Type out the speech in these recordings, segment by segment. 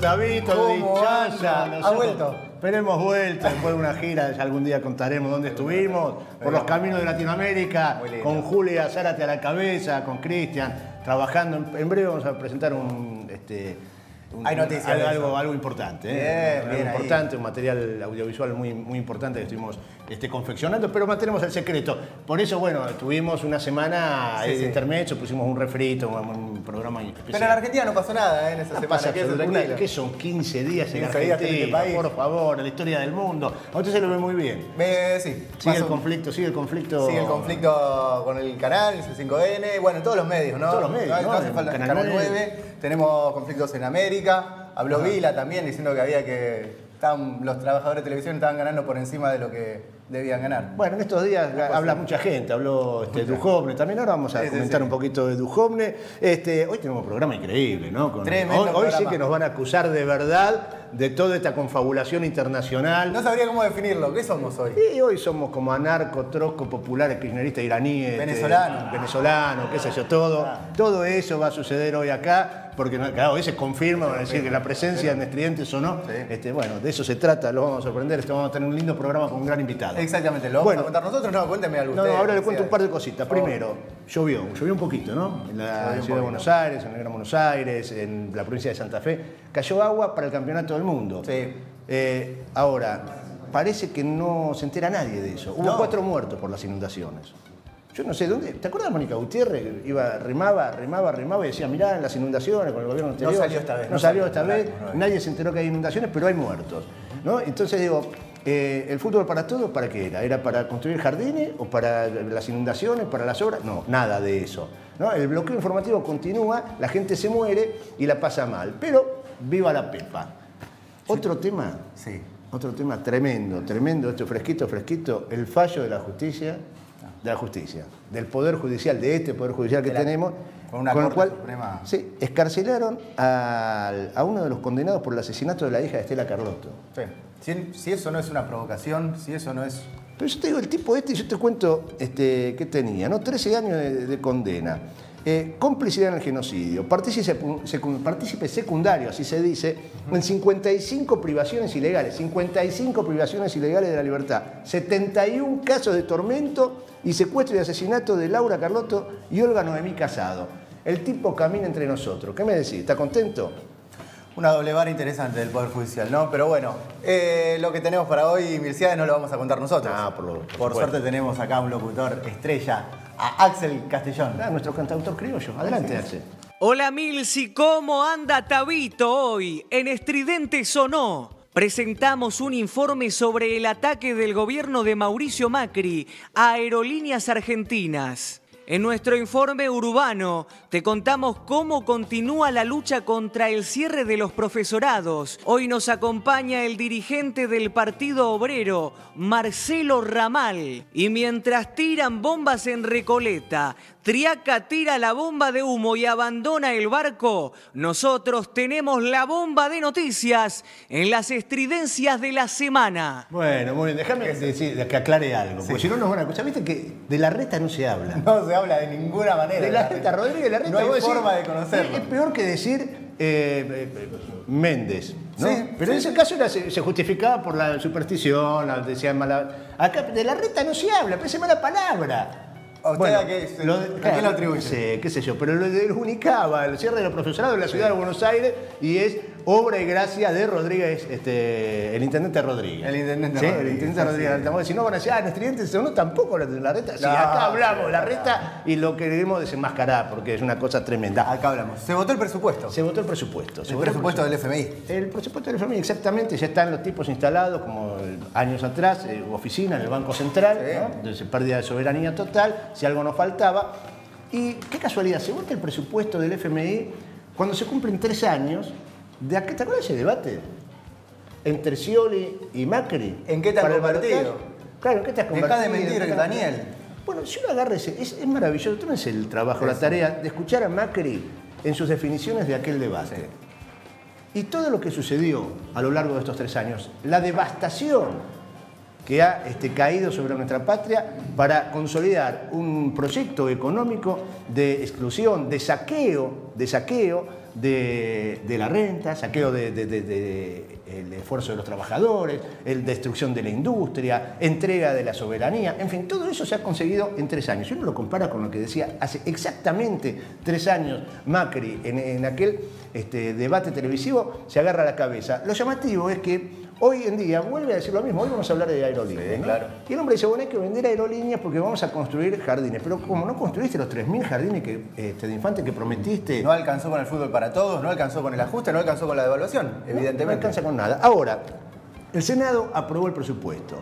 Pero estimado Tabito, ¿Cómo dichaza. nosotros- ¿Ha vuelto? Pero hemos vuelto después de una gira, ya algún día contaremos dónde estuvimos, por los caminos de Latinoamérica, con Julia Zárate a la cabeza, con Cristian, trabajando. En, breve vamos a presentar un... Este, un- Hay noticias algo, importante, ¿eh? Bien, algo bien ahí. importante, un material audiovisual muy, muy importante que estuvimos este, confeccionando, pero mantenemos el secreto. Por eso, bueno, tuvimos una semana Sí, de sí. intermedio, pusimos un refrito, un, programa especial. Pero en Argentina no pasó nada ¿eh? en esa No semana. pasa absolutamente tranquilo. ¿Qué son 15 días en 15 días en este Argentina? país. por favor, la historia del mundo. A usted se lo ve muy bien. Eh, sí, Sigue el conflicto, sigue el conflicto. Sigue el conflicto con el canal, el 5N, bueno, en todos los medios, ¿no? Todos los medios, No, ¿no? hace falta Canal Canal 9. 9, tenemos conflictos en América. Habló Vila también diciendo que había que. Estaban- los trabajadores de televisión estaban ganando por encima de lo que debían ganar. Bueno, en estos días habla mucha gente, habló este, Duhovne también, ahora vamos a Sí, comentar sí. un poquito de Duhovne. Este, hoy tenemos un programa increíble, ¿no? Con- Tremendo hoy, hoy sí que nos van a acusar de verdad de toda esta confabulación internacional. No sabría cómo definirlo. ¿Qué somos hoy? Y hoy somos como anarco, troco, populares, kirchneristas, iraníes, Venezolano. este, venezolano, qué sé yo, todo. Todo eso va a suceder hoy acá, porque cada vez se confirma, van a decir que la presencia en estridentes o no. Este, bueno, de eso se trata, lo vamos a sorprender. Este, vamos a tener un lindo programa con un gran invitado. Exactamente, ¿lo vamos Bueno. a contar nosotros? No, cuénteme algo No, usted. no, ahora le cuento un par de cositas. Favor. Primero, llovió, llovió un poquito, ¿no? En la ciudad de. Buenos Aires, en el Gran Buenos Aires, en la provincia de Santa Fe. Cayó agua para el campeonato del mundo. Sí. Eh, ahora, parece que no se entera nadie de eso. Hubo No. cuatro muertos por las inundaciones. Yo no sé, ¿dónde? ¿Te acuerdas de Mónica Gutiérrez? Iba, remaba, remaba, remaba y decía, mirá, en las inundaciones con el gobierno anterior. salió esta vez, No, no salió salió, esta vez, no, no. nadie se enteró que hay inundaciones, pero hay muertos. ¿no? Entonces digo, eh, ¿el fútbol para todos para qué era? ¿Era para construir jardines o para las inundaciones, para las obras? No, nada de eso. ¿no? El bloqueo informativo continúa, la gente se muere y la pasa mal. Pero viva la Pepa. Otro tema, Sí. otro tema tremendo, tremendo, esto fresquito, fresquito, el fallo de la justicia, de la justicia, del Poder Judicial, de este Poder Judicial que la- tenemos, con una el cual Suprema. sí, escarcelaron al- a uno de los condenados por el asesinato de la hija de Estela Carlotto. Sí. Si, si eso no es una provocación, si eso no es. Pero yo te digo, el tipo este, yo te cuento este, qué tenía, ¿no? 13 años de, de condena. Eh, complicidad en el genocidio, partícipe, secu- partícipe secundario, así se dice, en 55 privaciones ilegales, 55 privaciones ilegales de la libertad, 71 casos de tormento y secuestro y asesinato de Laura Carlotto y Olga Noemí Casado. El tipo camina entre nosotros. ¿Qué me decís? ¿Está contento? Una doble vara interesante del Poder Judicial, ¿no? Pero bueno, eh, lo que tenemos para hoy, Mirciades, no lo vamos a contar nosotros. No, por lo- por por suerte tenemos acá un locutor estrella, a Axel Castellón. Ah, nuestro cantautor criollo. Adelante, Axel. Hola Milsi, ¿cómo anda Tabito hoy? En Estridente Sonó. Presentamos un informe sobre el ataque del gobierno de Mauricio Macri a aerolíneas argentinas. En nuestro informe urbano te contamos cómo continúa la lucha contra el cierre de los profesorados. Hoy nos acompaña el dirigente del Partido Obrero, Marcelo Ramal. Y mientras tiran bombas en Recoleta, Triaca tira la bomba de humo y abandona el barco, nosotros tenemos la bomba de noticias en las estridencias de la semana. Bueno, muy bien, déjame decir, que aclare algo, porque si no nos van a escuchar. Viste que de la reta no se habla. No se habla de ninguna manera. De la reta, Rodríguez, la reta. No hay forma de conocerlo. Es, peor que decir eh, eh, Méndez, ¿no? Sí, Pero en sí. ese caso era- se, se justificaba por la superstición, la- decían mala. Acá de la reta no se habla, parece mala palabra. ¿A usted a qué se- a qué lo atribuye? Sí, qué sé yo, pero lo de Unicaba, el cierre de los profesorados en la ciudad de Buenos Aires y es obra y gracia de Rodríguez, este, el intendente Rodríguez. El intendente Sí, el Rodríguez, intendente Rodríguez. es. Altavoz. Si no van a decir, ah, en estudiantes no, tampoco la, la reta. Sí, acá hablamos la reta y lo queremos desenmascarar porque es una cosa tremenda. Acá hablamos. Se votó el presupuesto. Se votó el presupuesto. Se el presupuesto del FMI. el presupuesto del FMI, exactamente, ya están los tipos instalados como años atrás, eh, oficina en el Banco Central, Sí. ¿no? Entonces, pérdida de soberanía total, si algo nos faltaba. Y qué casualidad, se vota el presupuesto del FMI cuando se cumplen tres años de aquel, ¿te acuerdas de ese debate? Entre Scioli y Macri. ¿En qué te has convertido? Claro, ¿en qué te has de convertido? mentir, ¿En qué te- Daniel. Bueno, si uno agarra ese, es, es maravilloso, tú no es el trabajo, la tarea de escuchar a Macri en sus definiciones de aquel debate. Y todo lo que sucedió a lo largo de estos tres años, la devastación que ha este, caído sobre nuestra patria para consolidar un proyecto económico de exclusión, de saqueo, de saqueo de, la renta, saqueo del de, esfuerzo de los trabajadores, destrucción de la industria, entrega de la soberanía, en fin, todo eso se ha conseguido en tres años. Si uno lo compara con lo que decía hace exactamente tres años Macri en, aquel este, debate televisivo, se agarra la cabeza. Lo llamativo es que Hoy en día vuelve a decir lo mismo, hoy vamos a hablar de aerolíneas. claro. Y el hombre dice, bueno, hay que vender aerolíneas porque vamos a construir jardines. Pero como no construiste los 3.000 jardines que, este, de infante que prometiste... No alcanzó con el fútbol para todos, no alcanzó con el ajuste, no alcanzó con la devaluación, evidentemente. No alcanza con nada. Ahora, el Senado aprobó el presupuesto.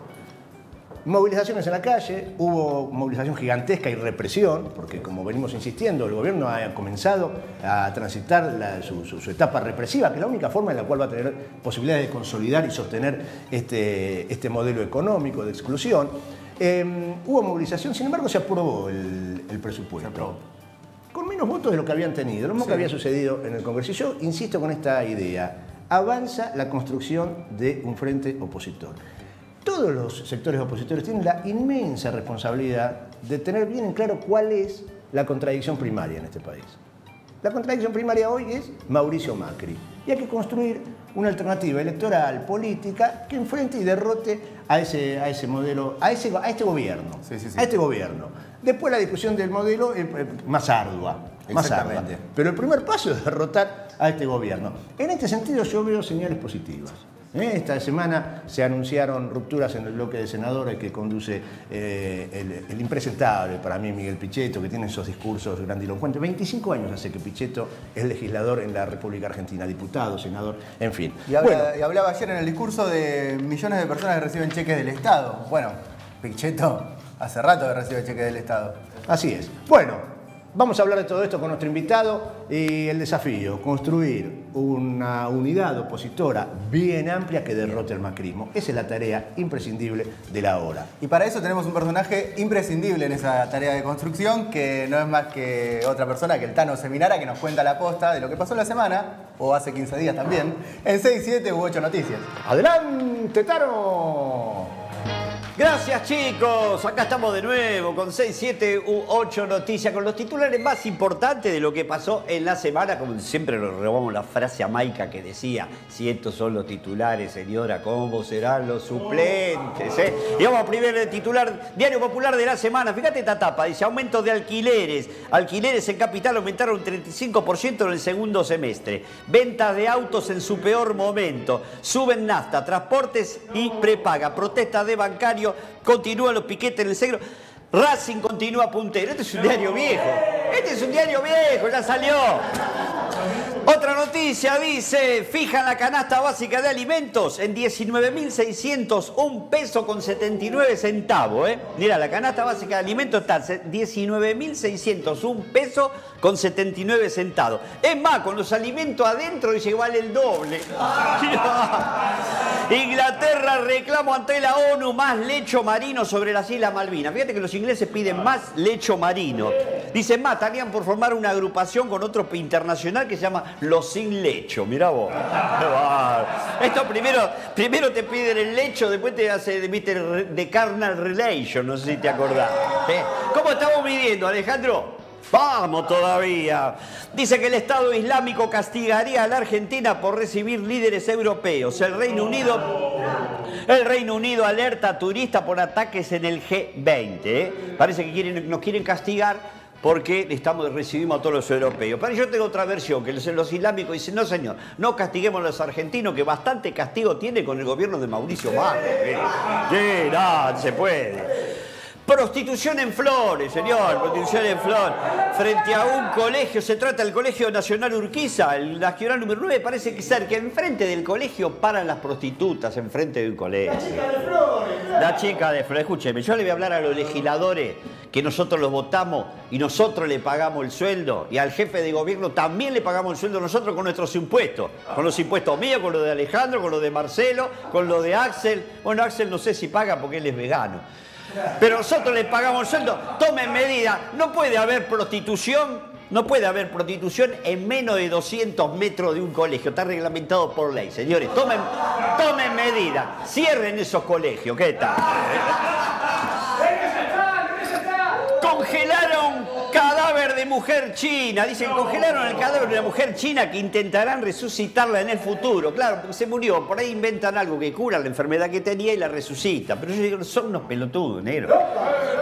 Movilizaciones en la calle, hubo movilización gigantesca y represión, porque como venimos insistiendo, el gobierno ha comenzado a transitar su, etapa represiva, que es la única forma en la cual va a tener posibilidades de consolidar y sostener este, este modelo económico de exclusión. Em, hubo movilización, sin embargo se aprobó el, presupuesto. Con menos votos de lo que habían tenido, lo mismo que había sucedido en el Congreso. Y yo insisto con esta idea, avanza la construcción de un frente opositor todos los sectores opositores tienen la inmensa responsabilidad de tener bien en claro cuál es la contradicción primaria en este país. La contradicción primaria hoy es Mauricio Macri. Y hay que construir una alternativa electoral, política, que enfrente y derrote a ese, a ese modelo, a, ese, a este gobierno. A este gobierno. Después la discusión del modelo es más ardua. Más ardua. Pero el primer paso es derrotar a este gobierno. En este sentido yo veo señales positivas. ¿Eh? Esta semana se anunciaron rupturas en el bloque de senadores que conduce eh, el, impresentable para mí Miguel Pichetto, que tiene esos discursos grandilocuentes. 25 años hace que Pichetto es legislador en la República Argentina, diputado, senador, en fin. Y, hablaba ayer en el discurso de millones de personas que reciben cheques del Estado. Bueno, Pichetto hace rato que recibe cheques del Estado. Así es. Bueno, Vamos a hablar de todo esto con nuestro invitado y el desafío, construir una unidad opositora bien amplia que derrote el macrismo. Esa es la tarea imprescindible de la hora. Y para eso tenemos un personaje imprescindible en esa tarea de construcción, que no es más que otra persona que el Tano Seminara, que nos cuenta la posta de lo que pasó la semana, o hace 15 días también, en 6, 7 u 8 noticias. ¡Adelante, Tano! Gracias chicos, acá estamos de nuevo con 6, 7 u 8 noticias, con los titulares más importantes de lo que pasó en la semana, como siempre nos robamos la frase a Maica que decía, si estos son los titulares, señora, ¿cómo serán los suplentes? Eh? Y vamos a primer titular, Diario Popular de la semana, fíjate esta tapa, dice aumento de alquileres, alquileres en capital aumentaron un 35% en el segundo semestre, ventas de autos en su peor momento, suben nafta, transportes y prepaga, protesta de bancarios continúan los piquetes en el segro. Racing continúa puntero. Este es un diario viejo. Este es un diario viejo, ya salió. Otra noticia dice, fijan la canasta básica de alimentos en 19.601 pesos con 79 centavos. ¿eh? Mira, la canasta básica de alimentos está en 19.601 pesos con 79 centavos. Es más, con los alimentos adentro dice vale el doble. Inglaterra reclamo ante la ONU más lecho marino sobre las Islas Malvinas. Fíjate que los ingleses piden más lecho marino. Dicen más, estarían por formar una agrupación con otro internacional que se llama Los Sin Lecho. Mirá vos. Esto primero, primero te piden el lecho, después te hace de carnal relation, no sé si te acordás. ¿Eh? ¿Cómo estamos midiendo, Alejandro? Vamos todavía. Dice que el Estado Islámico castigaría a la Argentina por recibir líderes europeos. El Reino Unido, el Reino Unido alerta a turistas por ataques en el G20. ¿eh? Parece que quieren, nos quieren castigar porque estamos, recibimos a todos los europeos. Pero yo tengo otra versión, que los, islámicos dicen, no señor, no castiguemos a los argentinos, que bastante castigo tiene con el gobierno de Mauricio Macri. Sí, no, se puede. Prostitución en Flores, señor, prostitución en Flores. Frente a un colegio, se trata del Colegio Nacional Urquiza, el nacional número 9, parece que ser que enfrente del colegio paran las prostitutas, enfrente de un colegio. La chica de Flores. La chica de Flores, escúcheme, yo le voy a hablar a los legisladores que nosotros los votamos y nosotros le pagamos el sueldo y al jefe de gobierno también le pagamos el sueldo nosotros con nuestros impuestos, con los impuestos míos, con los de Alejandro, con los de Marcelo, con los de Axel. Bueno, Axel no sé si paga porque él es vegano. Pero nosotros le pagamos el sueldo. Tomen medida. No puede haber prostitución No puede haber prostitución en menos de 200 metros de un colegio. Está reglamentado por ley. Señores, tomen, tomen medidas. Cierren esos colegios. ¿Qué tal? Congelaron cadáver de mujer china. Dicen, congelaron el cadáver de una mujer china que intentarán resucitarla en el futuro. Claro, porque se murió. Por ahí inventan algo que cura la enfermedad que tenía y la resucita. Pero yo digo, son unos pelotudos, negro.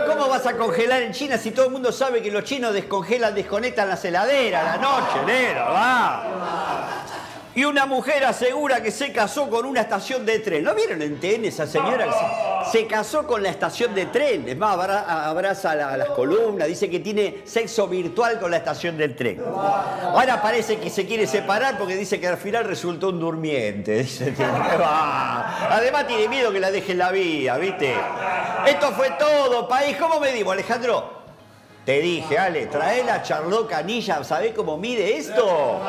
¿Cómo vas a congelar en China si todo el mundo sabe que los chinos descongelan, desconectan las heladeras a la noche, negro? Va. Y una mujer asegura que se casó con una estación de tren. ¿No vieron en TN esa señora se, casó con la estación de tren? Es más, abra- abraza la- las columnas, dice que tiene sexo virtual con la estación del tren. Ahora parece que se quiere separar porque dice que al final resultó un durmiente. Además tiene miedo que la deje en la vía, ¿viste? Esto fue todo, país. ¿Cómo medimos, Alejandro? Te dije, Ale, trae la charló canilla, ¿sabés cómo mide esto?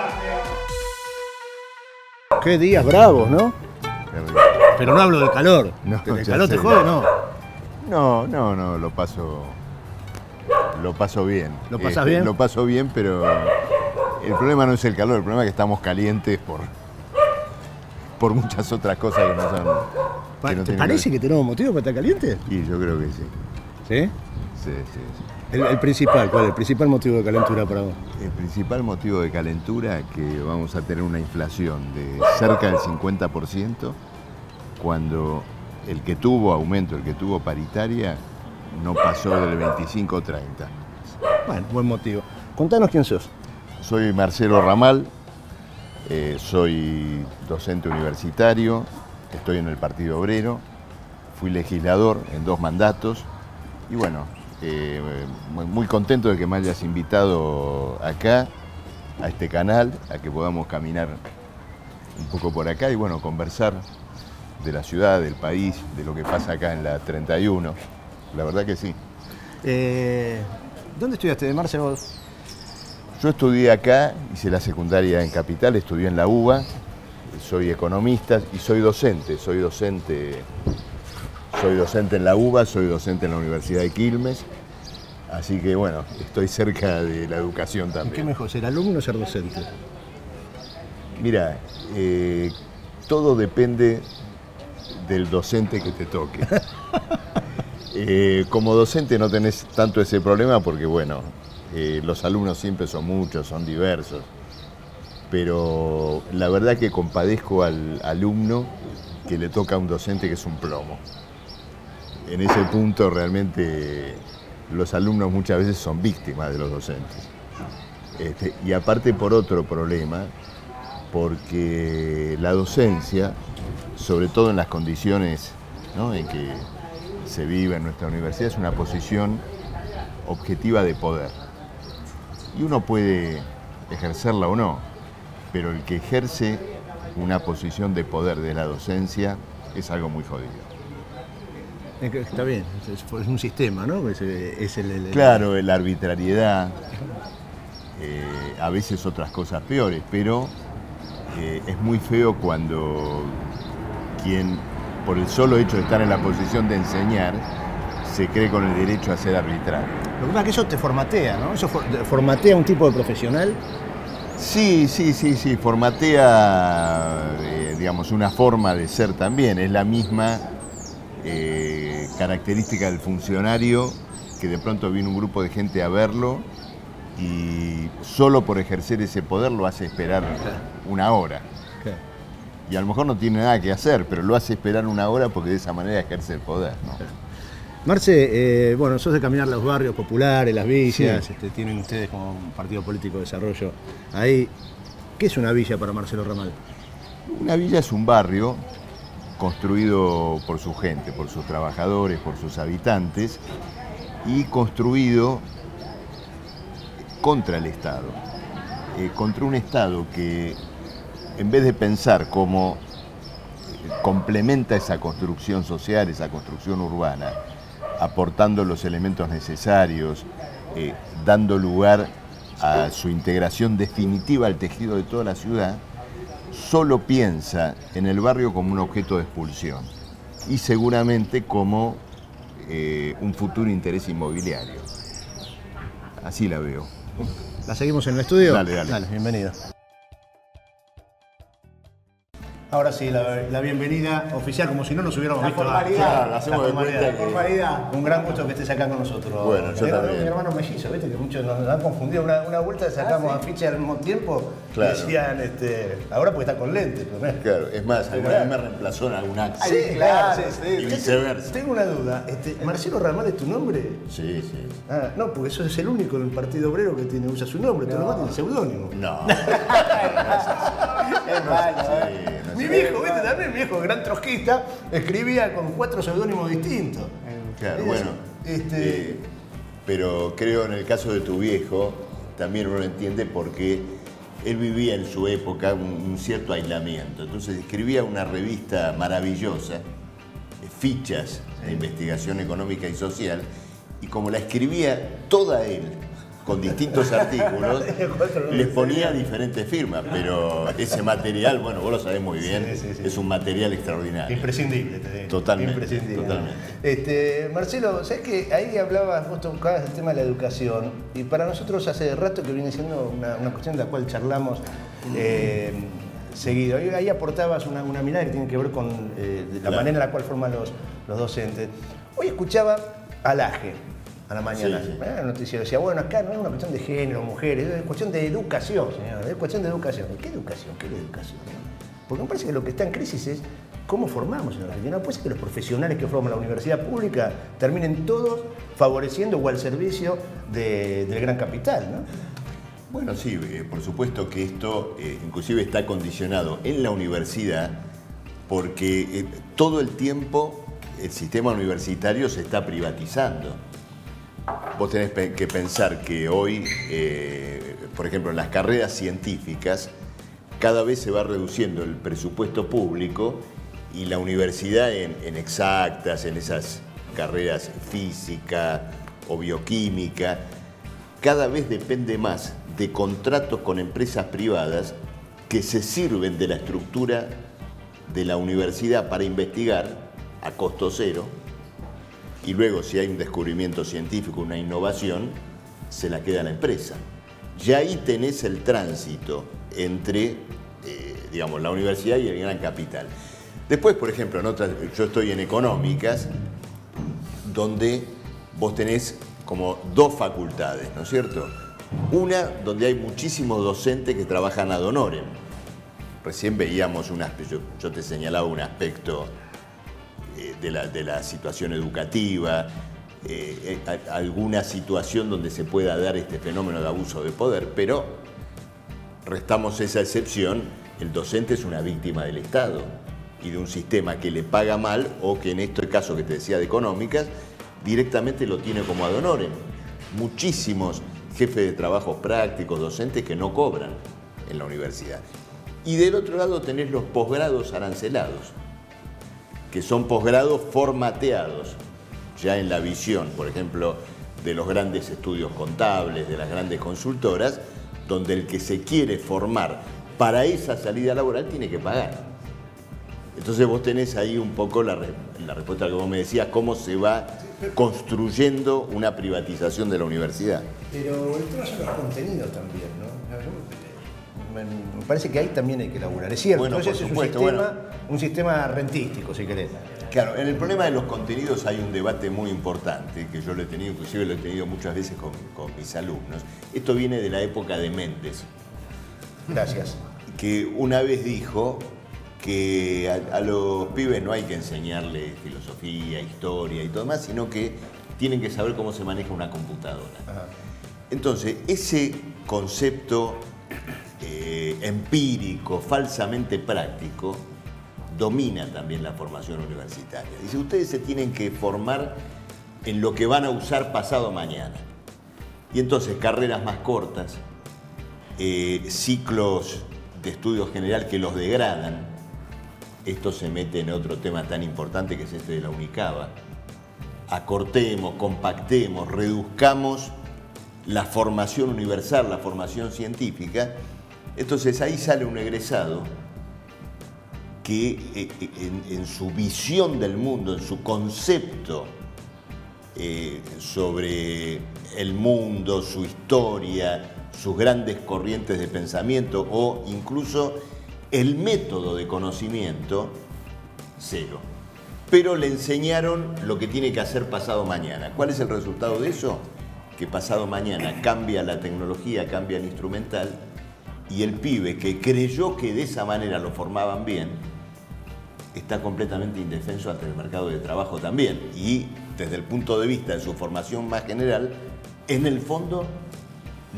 Qué días bravos, ¿no? Pero no hablo del calor. No, ¿El calor te sé. jode no? No, no, no, lo paso. Lo paso bien. ¿Lo pasas Este, bien? Lo paso bien, pero el problema no es el calor, el problema es que estamos calientes por, por muchas otras cosas que no son. Pa- que no ¿Te parece que tenemos motivo para estar caliente? Y yo creo que sí. ¿Sí? Sí, sí, sí. El, el principal, ¿cuál? El principal motivo de calentura para vos. El principal motivo de calentura es que vamos a tener una inflación de cerca del 50% cuando el que tuvo aumento, el que tuvo paritaria, no pasó del 25 o 30. Bueno, buen motivo. Contanos quién sos. Soy Marcelo Ramal, eh, soy docente universitario, estoy en el Partido Obrero, fui legislador en dos mandatos y bueno, eh, muy- muy contento de que me hayas invitado acá, a este canal, a que podamos caminar un poco por acá y bueno, conversar de la ciudad, del país, de lo que pasa acá en la 31. La verdad que sí. Eh, ¿Dónde estudiaste de Marce vos? Yo estudié acá, hice la secundaria en Capital, estudié en la UBA, soy economista y soy docente, soy docente, soy docente en la UBA, soy docente en la Universidad de Quilmes, así que bueno, estoy cerca de la educación ¿Qué también. mejor, ser alumno o ser docente? Mira, eh, todo depende del docente que te toque. Eh, como docente no tenés tanto ese problema porque, bueno, eh, los alumnos siempre son muchos, son diversos. Pero la verdad que compadezco al alumno que le toca a un docente que es un plomo. En ese punto realmente los alumnos muchas veces son víctimas de los docentes. Este, y aparte por otro problema, porque la docencia, sobre todo en las condiciones en que se vive en nuestra universidad, es una posición objetiva de poder. Y uno puede ejercerla o no, pero el que ejerce una posición de poder de la docencia es algo muy jodido. Está bien, es, es un sistema, ¿no? Es, es el, el- el- Claro, la arbitrariedad, eh, a veces otras cosas peores, pero eh, es muy feo cuando quien, por el solo hecho de estar en la posición de enseñar, se cree con el derecho a ser arbitrario. Lo que pasa es que eso te formatea, ¿no? Eso for- formatea un tipo de profesional. Sí, sí, sí, sí, formatea, eh, digamos, una forma de ser también. Es la misma eh, característica del funcionario que de pronto viene un grupo de gente a verlo y solo por ejercer ese poder lo hace esperar una hora. Y a lo mejor no tiene nada que hacer, pero lo hace esperar una hora porque de esa manera ejerce el poder. ¿no? Marce, eh, bueno, sos de caminar los barrios populares, las villas, Sí. este, tienen ustedes como un partido político de desarrollo ahí. ¿Qué es una villa para Marcelo Ramal? Una villa es un barrio construido por su gente, por sus trabajadores, por sus habitantes y construido contra el Estado. Eh, contra un Estado que en vez de pensar cómo eh, complementa esa construcción social, esa construcción urbana, aportando los elementos necesarios, eh, dando lugar a su integración definitiva al tejido de toda la ciudad, solo piensa en el barrio como un objeto de expulsión y seguramente como eh, un futuro interés inmobiliario. Así la veo. ¿La seguimos en el estudio? Dale, dale. Dale, bienvenido. Ahora sí, la, la bienvenida oficial, como si no nos hubiéramos La visto formalidad. Claro, hacemos La de formalidad. cuenta que- Formalidad. Un gran gusto que estés acá con nosotros. Bueno, yo hermano- también. Mi hermano mellizo, ¿viste? Que muchos nos han confundido. Una, una vuelta sacamos afiche al mismo tiempo Claro. y decían, este, ahora porque está con lentes. pero no Claro, es más, alguna vez me reemplazó en algún acto. Sí, claro, sí, Y sí. viceversa. Tengo una duda. Este, ¿Marcelo Ramal es tu nombre? Sí, sí. Ah, no, porque eso es el único en el Partido Obrero que tiene, usa su nombre. Los demás tienen seudónimo. No. Es malo, ¿eh? Mi viejo, ¿viste? También mi viejo, gran trotskista, escribía con cuatro seudónimos distintos. Claro, bueno. Este, eh, pero creo en el caso de tu viejo, también uno entiende porque él vivía en su época un, un cierto aislamiento. Entonces escribía una revista maravillosa, eh, fichas de investigación económica y social, y como la escribía toda él, con distintos artículos, les ponía diferentes firmas, pero ese material, bueno, vos lo sabés muy bien, Sí, sí, sí. es un material extraordinario. Imprescindible, te digo. Totalmente, Imprescindible. totalmente. Este, Marcelo, ¿sabes que ahí hablabas, vos tocabas el tema de la educación? Y para nosotros hace rato que viene siendo una, una cuestión de la cual charlamos eh, seguido. Ahí, ahí aportabas una, una mirada que tiene que ver con eh, la Claro. manera en la cual forman los, los docentes. Hoy escuchaba al AGE a la mañana. Sí, sí. El noticiero decía, bueno, acá no es una cuestión de género, mujeres, es cuestión de educación, señor, es cuestión de educación. ¿Qué educación? ¿Qué educación? Porque me parece que lo que está en crisis es cómo formamos en la Argentina. No puede ser que los profesionales que forman la universidad pública terminen todos favoreciendo o al servicio de- del gran capital, ¿no? Bueno, sí, eh, por supuesto que esto eh, inclusive está condicionado en la universidad porque eh, todo el tiempo el sistema universitario se está privatizando. Vos tenés que pensar que hoy, eh, por ejemplo, en las carreras científicas, cada vez se va reduciendo el presupuesto público y la universidad en exactas, en esas carreras física o bioquímica, cada vez depende más de contratos con empresas privadas que se sirven de la estructura de la universidad para investigar a costo cero y luego si hay un descubrimiento científico, una innovación, se la queda la empresa. Ya ahí tenés el tránsito entre, eh, digamos, la universidad y el gran capital. Después, por ejemplo, en otras, yo estoy en económicas, donde vos tenés como dos facultades, ¿no es cierto? Una donde hay muchísimos docentes que trabajan ad honorem. Recién veíamos un aspecto, yo, yo te señalaba un aspecto eh, de, la, situación educativa, eh, eh, alguna situación donde se pueda dar este fenómeno de abuso de poder, pero restamos esa excepción, el docente es una víctima del Estado y de un sistema que le paga mal o que en este caso que te decía de económicas, directamente lo tiene como ad honorem. Muchísimos jefes de trabajos prácticos, docentes que no cobran en la universidad. Y del otro lado tenés los posgrados arancelados, que son posgrados formateados, ya en la visión, por ejemplo, de los grandes estudios contables, de las grandes consultoras, donde el que se quiere formar para esa salida laboral tiene que pagar. Entonces vos tenés ahí un poco la, la respuesta que vos me decías, cómo se va construyendo una privatización de la universidad. Pero el tema son los contenidos también, Me, parece que ahí también hay que laburar. Es cierto, Bueno, entonces por es supuesto, un sistema, bueno. un sistema rentístico, si querés. Claro, en el problema de los contenidos hay un debate muy importante, que yo lo he tenido, inclusive lo he tenido muchas veces con, con mis alumnos. Esto viene de la época de Méndez, Gracias. que una vez dijo que a, a los pibes no hay que enseñarles filosofía, historia y todo más, sino que tienen que saber cómo se maneja una computadora. Entonces, ese concepto eh, empírico, falsamente práctico, domina también la formación universitaria. Dice, ustedes se tienen que formar en lo que van a usar pasado mañana. Y entonces carreras más cortas, eh, ciclos de estudio general que los degradan. Esto se mete en otro tema tan importante que es este de la Unicaba. Acortemos, compactemos, reduzcamos la formación universal, la formación científica. Entonces ahí sale un egresado que eh, eh, en, su visión del mundo, en su concepto eh, sobre el mundo, su historia, sus grandes corrientes de pensamiento o incluso el método de conocimiento, cero. Pero le enseñaron lo que tiene que hacer pasado mañana. ¿Cuál es el resultado de eso? Que pasado mañana cambia la tecnología, cambia el instrumental y el pibe que creyó que de esa manera lo formaban bien, está completamente indefenso ante el mercado de trabajo también. Y desde el punto de vista de su formación más general, en el fondo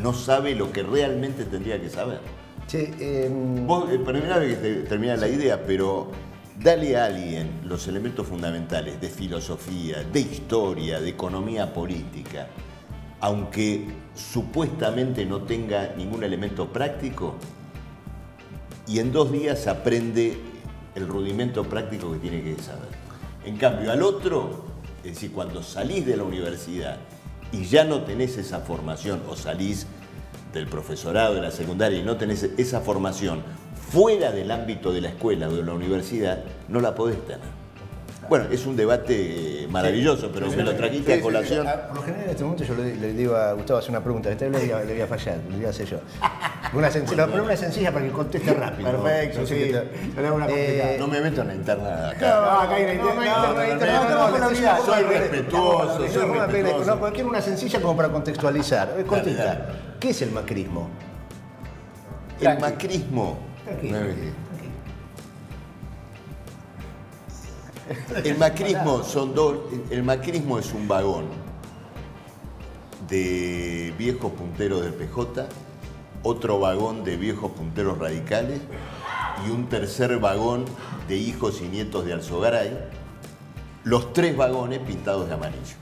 no sabe lo que realmente tendría que saber. Che, em, Vos, eh, perdóname que te- termina la idea, pero dale a alguien los elementos fundamentales de filosofía, de historia, de economía política, aunque supuestamente no tenga ningún elemento práctico, y en dos días aprende el rudimento práctico que tiene que saber. En cambio, al otro, es decir, cuando salís de la universidad y ya no tenés esa formación, o salís del profesorado de la secundaria y no tenés esa formación fuera del ámbito de la escuela o de la universidad, no la podés tener. Bueno, es un debate maravilloso, pero me lo trajiste a colación. Por lo general en este momento yo le, le digo a Gustavo hacer una pregunta, esta vez le voy a, fallar, le voy a hacer yo. Una sencilla, pero una sencilla para que conteste rápido. Perfecto, sí. No me meto en la interna acá. No, acá hay una interna. Soy respetuoso, soy respetuoso. No, pero quiero una sencilla como para contextualizar. Contesta, ¿qué es el macrismo? El macrismo. Tranquilo. El macrismo son dos. El macrismo es un vagón de viejos punteros del PJ, otro vagón de viejos punteros radicales y un tercer vagón de hijos y nietos de Alzogaray. Los tres vagones pintados de amarillo.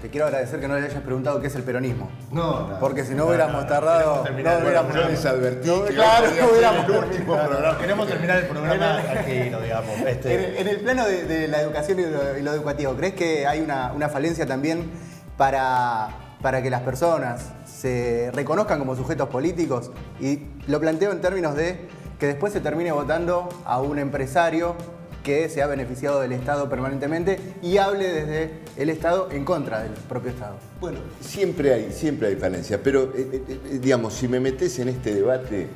Te quiero agradecer que no le hayas preguntado qué es el peronismo. No, no. Porque si no hubiéramos tardado, no hubiéramos Yo les advertí No, que claro, no hubiéramos el último programa. Queremos terminar el programa tranquilo, digamos. En Este, el, en el plano de, de la educación y lo, y lo educativo, ¿crees que hay una, una falencia también para, para que las personas se reconozcan como sujetos políticos? Y lo planteo en términos de que después se termine votando a un empresario que se ha beneficiado del Estado permanentemente y hable desde el Estado en contra del propio Estado. Bueno, siempre hay, siempre hay falencia, pero eh, eh, eh, digamos, si me metes en este debate,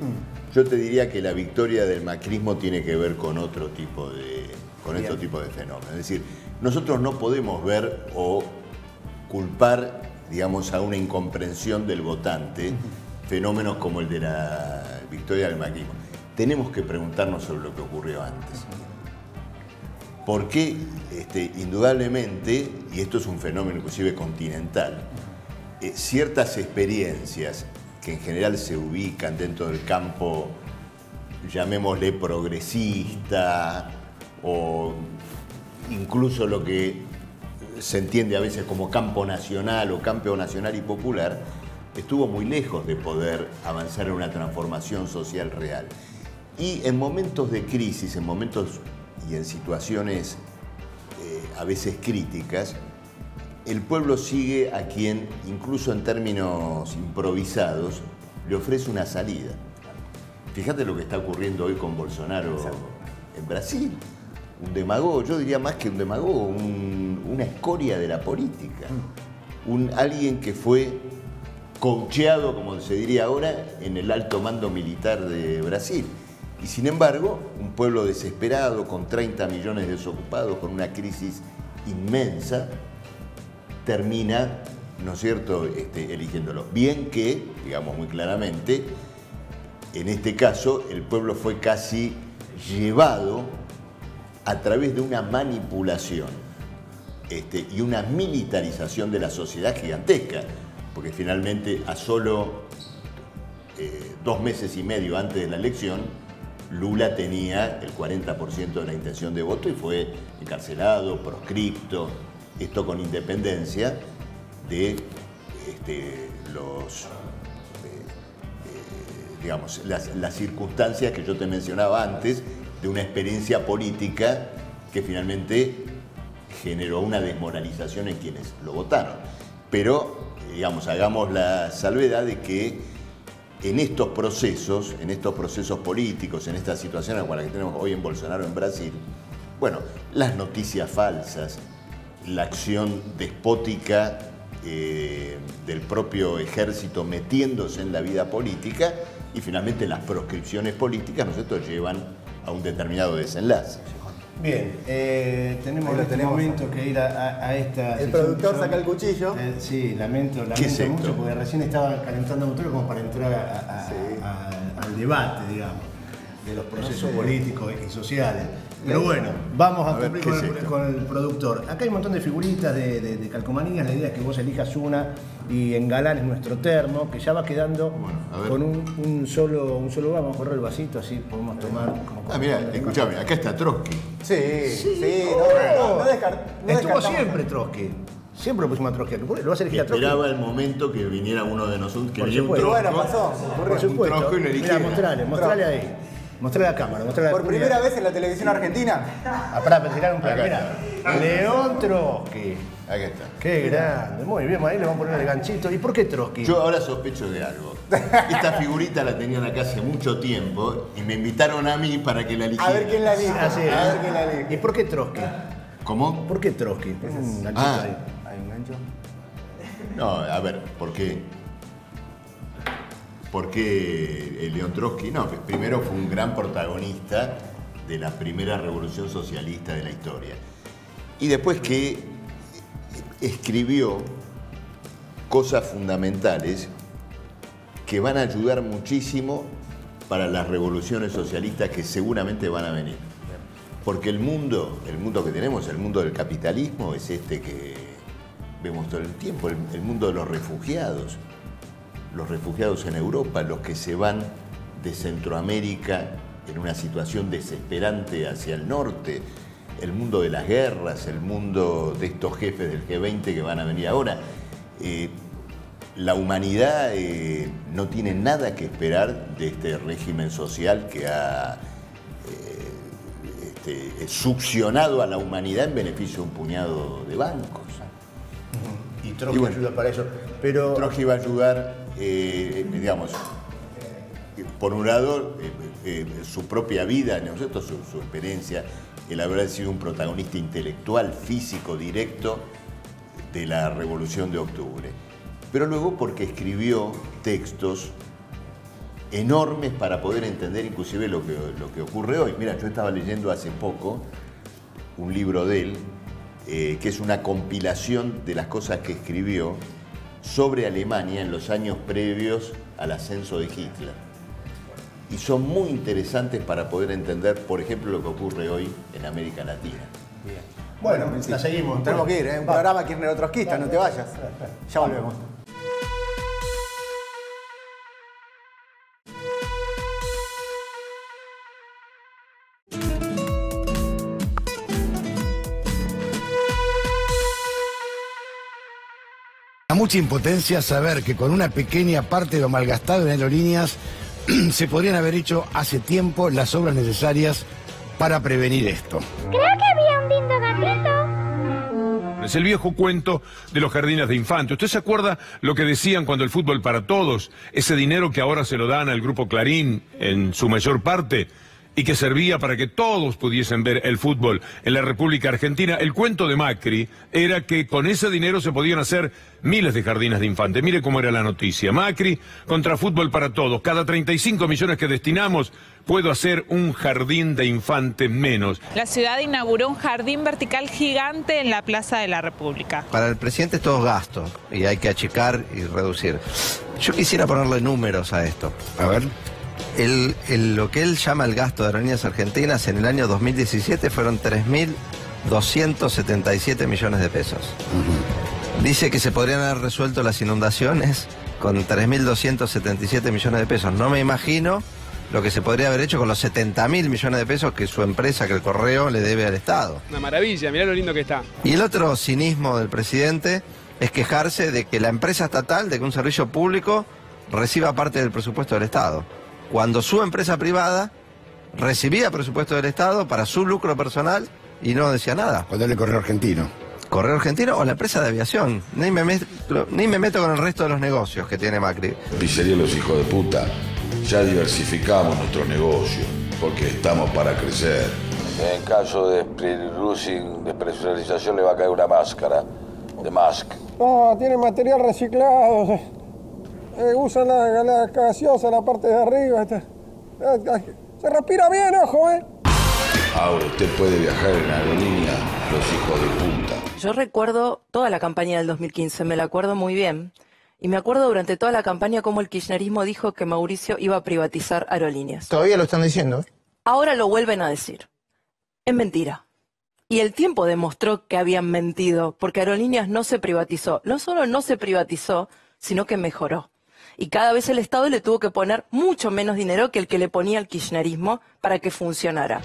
yo te diría que la victoria del macrismo tiene que ver con otro tipo de, con Bien. otro tipo de fenómenos. Es decir, nosotros no podemos ver o culpar, digamos, a una incomprensión del votante fenómenos como el de la victoria del macrismo. Tenemos que preguntarnos sobre lo que ocurrió antes. Porque este, indudablemente, y esto es un fenómeno inclusive continental, eh, ciertas experiencias que en general se ubican dentro del campo, llamémosle progresista, o incluso lo que se entiende a veces como campo nacional o campo nacional y popular, estuvo muy lejos de poder avanzar en una transformación social real. Y en momentos de crisis, en momentos y en situaciones eh, a veces críticas, el pueblo sigue a quien, incluso en términos improvisados, le ofrece una salida. Fíjate lo que está ocurriendo hoy con Bolsonaro en Brasil. Un demagogo, yo diría más que un demagogo, un- una escoria de la política. Un, alguien que fue coacheado, como se diría ahora, en el alto mando militar de Brasil. Y sin embargo, un pueblo desesperado, con 30 millones de desocupados, con una crisis inmensa, termina, ¿no es cierto?, este, eligiéndolo. Bien que, digamos muy claramente, en este caso el pueblo fue casi llevado a través de una manipulación este, y una militarización de la sociedad gigantesca, porque finalmente a solo eh, dos meses y medio antes de la elección, Lula tenía el 40% de la intención de voto y fue encarcelado, proscripto, esto con independencia de este, los, eh, eh, digamos, las, las circunstancias que yo te mencionaba antes de una experiencia política que finalmente generó una desmoralización en quienes lo votaron. Pero, digamos, hagamos la salvedad de que en estos procesos, en estos procesos políticos, en esta situación como la que tenemos hoy en Bolsonaro en Brasil, bueno, las noticias falsas, la acción despótica eh, del propio ejército metiéndose en la vida política y finalmente las proscripciones políticas, ¿no es cierto?, llevan a un determinado desenlace. Bien, eh, tenemos en este tenemos. momento que ir a, a- a esta. El productor saca el cuchillo. Eh, sí, lamento, ¿Qué lamento es mucho porque recién estaba calentando motores como para entrar a- a- a- al debate, digamos, de los procesos políticos y sociales. Pero bueno, vamos a, A cumplir ¿qué con, es el, esto? con el productor. Acá hay un montón de figuritas de, de- de calcomanías. La idea es que vos elijas una y engalanes nuestro termo, que ya va quedando con un, un solo, un solo. Vamos a correr el vasito, así podemos tomar. como- Ah, mira, escúchame, acá está Trotsky. Sí, sí, no, no, no Estuvo siempre Trotsky. Siempre lo pusimos a Trotsky. ¿Lo vas a elegir a Trotsky? Esperaba el momento que viniera uno de nosotros, que Por viniera un supuesto. Trotsko, Bueno, pasó. Por un supuesto. Trotsko y lo Mira, mostrale, mostrale ahí. Mostrale a la cámara, mostrale a la Por primera vez en la televisión argentina. Ah, pará, para tirar un plan. Acá Mira, León Trotsky. Acá está. Qué grande. Muy bien, ahí le vamos a poner el ganchito. ¿Y por qué Trotsky? Yo ahora sospecho de algo. Esta figurita la tenían acá hace mucho tiempo y me invitaron a mí para que la eligiera. A ver quién la elige. Ah, sí. A ver quién la elige. ¿Y por qué Trotsky? ¿Cómo? ¿Por qué Trotsky? Pon un ganchito Ah. ahí. Hay un gancho. No, a ver, ¿por qué? ¿Por qué eh, León Trotsky? No, primero fue un gran protagonista de la primera revolución socialista de la historia. Y después que escribió cosas fundamentales que van a ayudar muchísimo para las revoluciones socialistas que seguramente van a venir. Porque el mundo, el mundo que tenemos, el mundo del capitalismo, es este que vemos todo el tiempo, el mundo de los refugiados. Los refugiados en Europa, los que se van de Centroamérica en una situación desesperante hacia el norte, el mundo de las guerras, el mundo de estos jefes del G20 que van a venir ahora. Eh, la humanidad eh, no tiene nada que esperar de este régimen social que ha eh, este, succionado a la humanidad en beneficio de un puñado de bancos. Y Trotsky bueno. ayuda para eso. Pero. Trotsky va a ayudar, eh, digamos, por un lado, eh, eh, su propia vida, ¿no? Su, su experiencia, el haber sido un protagonista intelectual, físico, directo de la Revolución de Octubre. Pero luego porque escribió textos enormes para poder entender inclusive lo que, lo que ocurre hoy. Mira, yo estaba leyendo hace poco un libro de él, eh, que es una compilación de las cosas que escribió sobre Alemania en los años previos al ascenso de Hitler. Y son muy interesantes para poder entender, por ejemplo, lo que ocurre hoy en América Latina. Bueno, la seguimos. Tenemos que ir, ¿eh? Un Va. programa Kirchner Trotskista, no te vayas. Ya volvemos. Mucha impotencia saber que con una pequeña parte de lo malgastado en aerolíneas se podrían haber hecho hace tiempo las obras necesarias para prevenir esto. Creo que había un lindo gatito. Es el viejo cuento de los jardines de infante. ¿Usted se acuerda lo que decían cuando el fútbol para todos, ese dinero que ahora se lo dan al grupo Clarín en su mayor parte y que servía para que todos pudiesen ver el fútbol en la República Argentina? El cuento de Macri era que con ese dinero se podían hacer miles de jardines de infante. Mire cómo era la noticia. Macri contra fútbol para todos. Cada 35 millones que destinamos puedo hacer un jardín de infante menos. La ciudad inauguró un jardín vertical gigante en la Plaza de la República. Para el presidente es todo gasto y hay que achicar y reducir. Yo quisiera ponerle números a esto. A ver. El- el- lo que él llama el gasto de aerolíneas argentinas en el año 2017 fueron 3.277 millones de pesos. Dice que se podrían haber resuelto las inundaciones con 3.277 millones de pesos. No me imagino lo que se podría haber hecho con los 70.000 millones de pesos que su empresa, que el correo, le debe al Estado. Una maravilla, mirá lo lindo que está. Y el otro cinismo del presidente es quejarse de que la empresa estatal, de que un servicio público reciba parte del presupuesto del Estado. Cuando su empresa privada recibía presupuesto del Estado para su lucro personal y no decía nada. Cuando el correo argentino. Correo argentino o la empresa de aviación. Ni me, mezclo- ni me meto con el resto de los negocios que tiene Macri. Pizzería Los Hijos de Puta, ya diversificamos nuestro negocio porque estamos para crecer. En caso de despresurización le va a caer una máscara. de Musk. No, tiene material reciclado. Eh, usan la, la gaseosa, la parte de arriba. este. Eh, Se respira bien, ojo, ¿eh? Ahora usted puede viajar en aerolínea, los hijos de puta. Yo recuerdo toda la campaña del 2015, me la acuerdo muy bien. Y me acuerdo durante toda la campaña cómo el kirchnerismo dijo que Mauricio iba a privatizar aerolíneas. Todavía lo están diciendo. Ahora lo vuelven a decir. Es mentira. Y el tiempo demostró que habían mentido, porque Aerolíneas no se privatizó. No solo no se privatizó, sino que mejoró. Y cada vez el Estado le tuvo que poner mucho menos dinero que el que le ponía el kirchnerismo para que funcionara.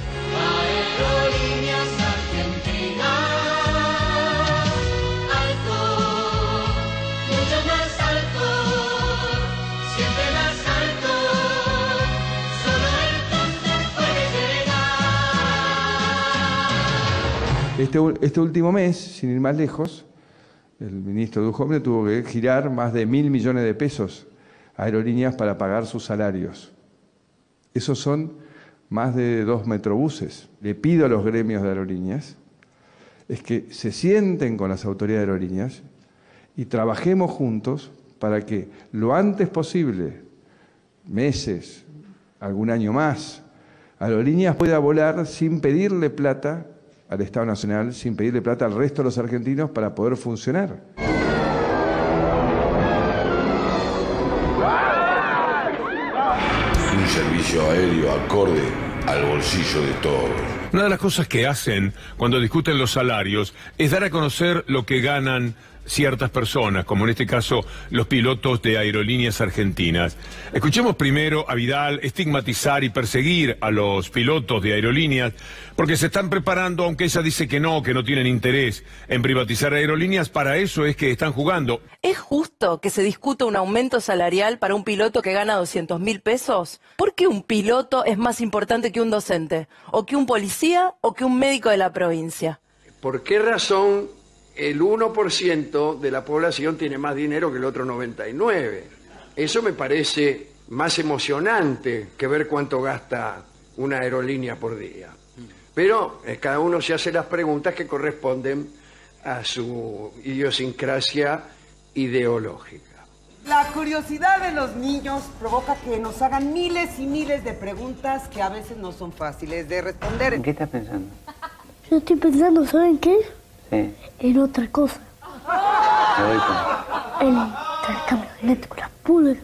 Este, este último mes, sin ir más lejos, el ministro Duhovne tuvo que girar más de mil millones de pesos aerolíneas para pagar sus salarios. Esos son más de dos metrobuses. Le pido a los gremios de aerolíneas es que se sienten con las autoridades de aerolíneas y trabajemos juntos para que lo antes posible, meses, algún año más, Aerolíneas pueda volar sin pedirle plata al Estado Nacional, sin pedirle plata al resto de los argentinos para poder funcionar. Servicio aéreo acorde al bolsillo de todos. Una de las cosas que hacen cuando discuten los salarios es dar a conocer lo que ganan ciertas personas, como en este caso los pilotos de aerolíneas argentinas. Escuchemos primero a Vidal estigmatizar y perseguir a los pilotos de aerolíneas, porque se están preparando, aunque ella dice que no, que no tienen interés en privatizar aerolíneas, para eso es que están jugando. ¿Es justo que se discuta un aumento salarial para un piloto que gana 200 mil pesos? ¿Por qué un piloto es más importante que un docente? ¿O que un policía? ¿O que un médico de la provincia? ¿Por qué razón el 1% de la población tiene más dinero que el otro 99%? Eso me parece más emocionante que ver cuánto gasta una aerolínea por día. Pero eh, cada uno se hace las preguntas que corresponden a su idiosincrasia ideológica. La curiosidad de los niños provoca que nos hagan miles y miles de preguntas que a veces no son fáciles de responder. ¿En qué estás pensando? Yo estoy pensando, ¿saben qué? Sí, En otra cosa. me doy cuenta. En el intercambio genético, la pulga.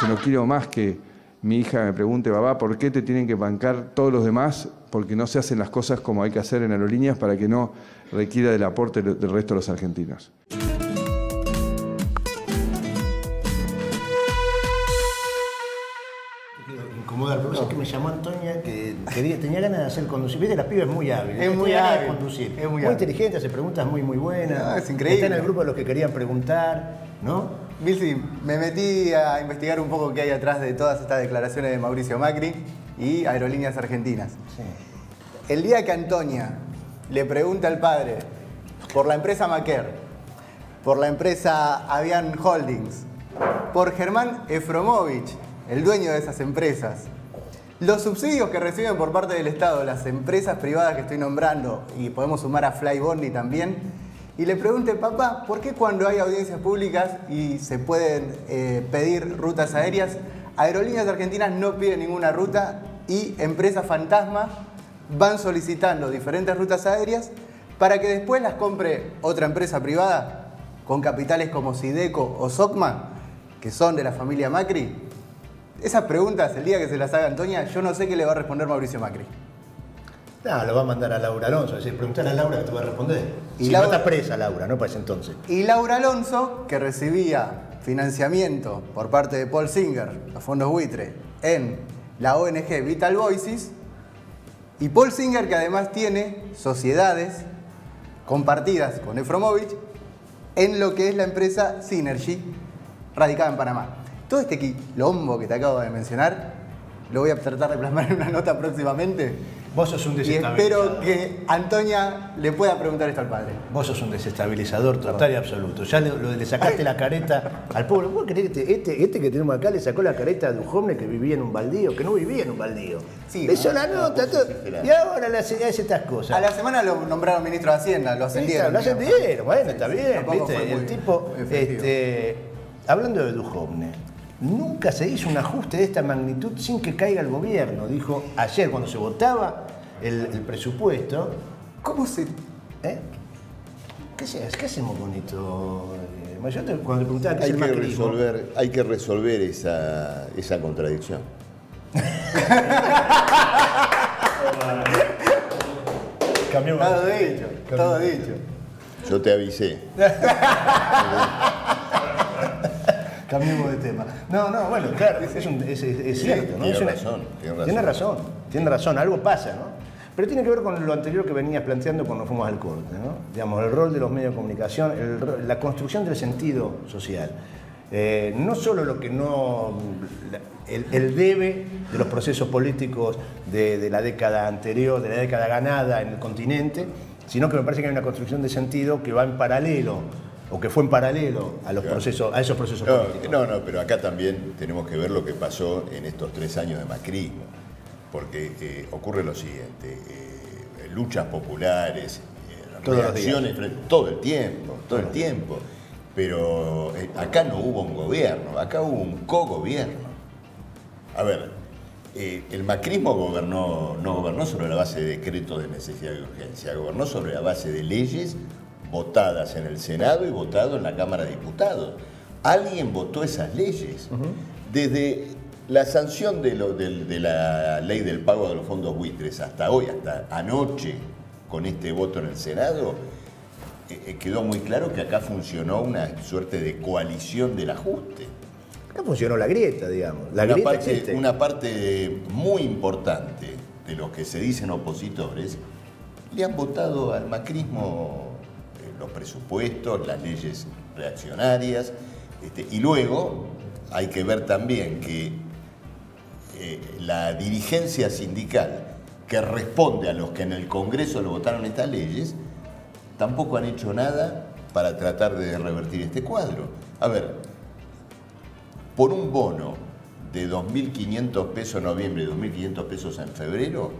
Que no quiero más que mi hija me pregunte, papá, ¿por qué te tienen que bancar todos los demás? Porque no se hacen las cosas como hay que hacer en aerolíneas para que no requiera del aporte del resto de los argentinos. Incomodar, pero es que me llamó Antonia que tenía ganas de hacer conducir. Viste, la piba es muy hábil. Es muy de hábil, conducir. es muy muy inteligente, hace preguntas muy, muy buenas. No, es increíble. Está en el grupo de los que querían preguntar, ¿no? Bilsi, me metí a investigar un poco qué hay atrás de todas estas declaraciones de Mauricio Macri y Aerolíneas Argentinas. El día que Antonia le pregunta al padre por la empresa Maquer, por la empresa Avian Holdings, por Germán Efromovich, el dueño de esas empresas, los subsidios que reciben por parte del Estado las empresas privadas que estoy nombrando, y podemos sumar a Flybondi también, y le pregunte, papá, ¿por qué cuando hay audiencias públicas y se pueden eh, pedir rutas aéreas, Aerolíneas Argentinas no piden ninguna ruta y empresas fantasma van solicitando diferentes rutas aéreas para que después las compre otra empresa privada con capitales como Sideco o Socma, que son de la familia Macri? Esas preguntas, el día que se las haga Antonia, yo no sé qué le va a responder Mauricio Macri. No, lo va a mandar a Laura Alonso. Es decir, preguntar a Laura que te va a responder. Y si Laura- no está presa Laura, ¿no? Para ese entonces. Y Laura Alonso, que recibía financiamiento por parte de Paul Singer, los fondos buitre, en la ONG Vital Voices, y Paul Singer, que además tiene sociedades compartidas con Efromovich en lo que es la empresa Synergy, radicada en Panamá. Todo este quilombo que te acabo de mencionar, lo voy a tratar de plasmar en una nota próximamente, Vos sos un Y desestabilizador. espero que Antonia le pueda preguntar esto al padre. Vos sos un desestabilizador total y absoluto. Ya le, lo- le sacaste la careta al pueblo. ¿Vos creés que este, este, este que tenemos acá le sacó la careta a Dujovne que vivía en un baldío? Que no vivía en un baldío. Sí, le hizo ¿no? la nota, todo. Y ahora le hace estas cosas. A la semana lo nombraron ministro de Hacienda, lo ascendieron. Lo ascendieron, bueno, está bien. Tampoco ¿viste? El tipo, este, hablando de Dujovne, nunca se hizo un ajuste de esta magnitud sin que caiga el gobierno. Dijo ayer cuando se votaba el, el presupuesto. ¿Cómo se.? ¿Eh? ¿Qué, se- qué hacemos con esto? eh, Yo te- cuando te preguntaba qué Hay es el que, macrismo, resolver, hay que resolver esa, esa contradicción. Cambiamos. Todo dicho, todo dicho. Yo te avisé. Cambiemos de tema. No, no, bueno, claro, es, un- es- es- es cierto, ¿no? Tiene Es una- razón, tiene razón. Tiene razón, tiene razón, algo pasa, ¿no? Pero tiene que ver con lo anterior que venías planteando cuando fuimos al corte, ¿no? Digamos, el rol de los medios de comunicación, el la construcción del sentido social. Eh, no solo lo que no. el, el debe de los procesos políticos de, de la década anterior, de la década ganada en el continente, sino que me parece que hay una construcción de sentido que va en paralelo, o que fue en paralelo a los Claro. procesos, a esos procesos No, políticos. no, no, pero acá también tenemos que ver lo que pasó en estos tres años de macrismo, porque eh, ocurre lo siguiente, eh, luchas populares, eh, Todos reacciones, frente- todo el tiempo, todo el tiempo, pero acá no hubo un gobierno, acá hubo un cogobierno. A ver, eh, el macrismo gobernó, no gobernó sobre la base de decretos de necesidad y urgencia, gobernó sobre la base de leyes votadas en el Senado y votado en la Cámara de Diputados. Alguien votó esas leyes. Desde la sanción de, lo- del- de la ley del pago de los fondos buitres hasta hoy, hasta anoche, con este voto en el Senado, eh, eh, quedó muy claro que acá funcionó una suerte de coalición del ajuste. Acá funcionó la grieta, digamos. La una, grieta parte, existe. una parte muy importante de los que se dicen opositores le han votado al macrismo los presupuestos, las leyes reaccionarias, este, y luego hay que ver también que eh, la dirigencia sindical que responde a los que en el Congreso le votaron estas leyes, tampoco han hecho nada para tratar de revertir este cuadro. A ver, por un bono de 2.500 pesos en noviembre y 2.500 pesos en febrero,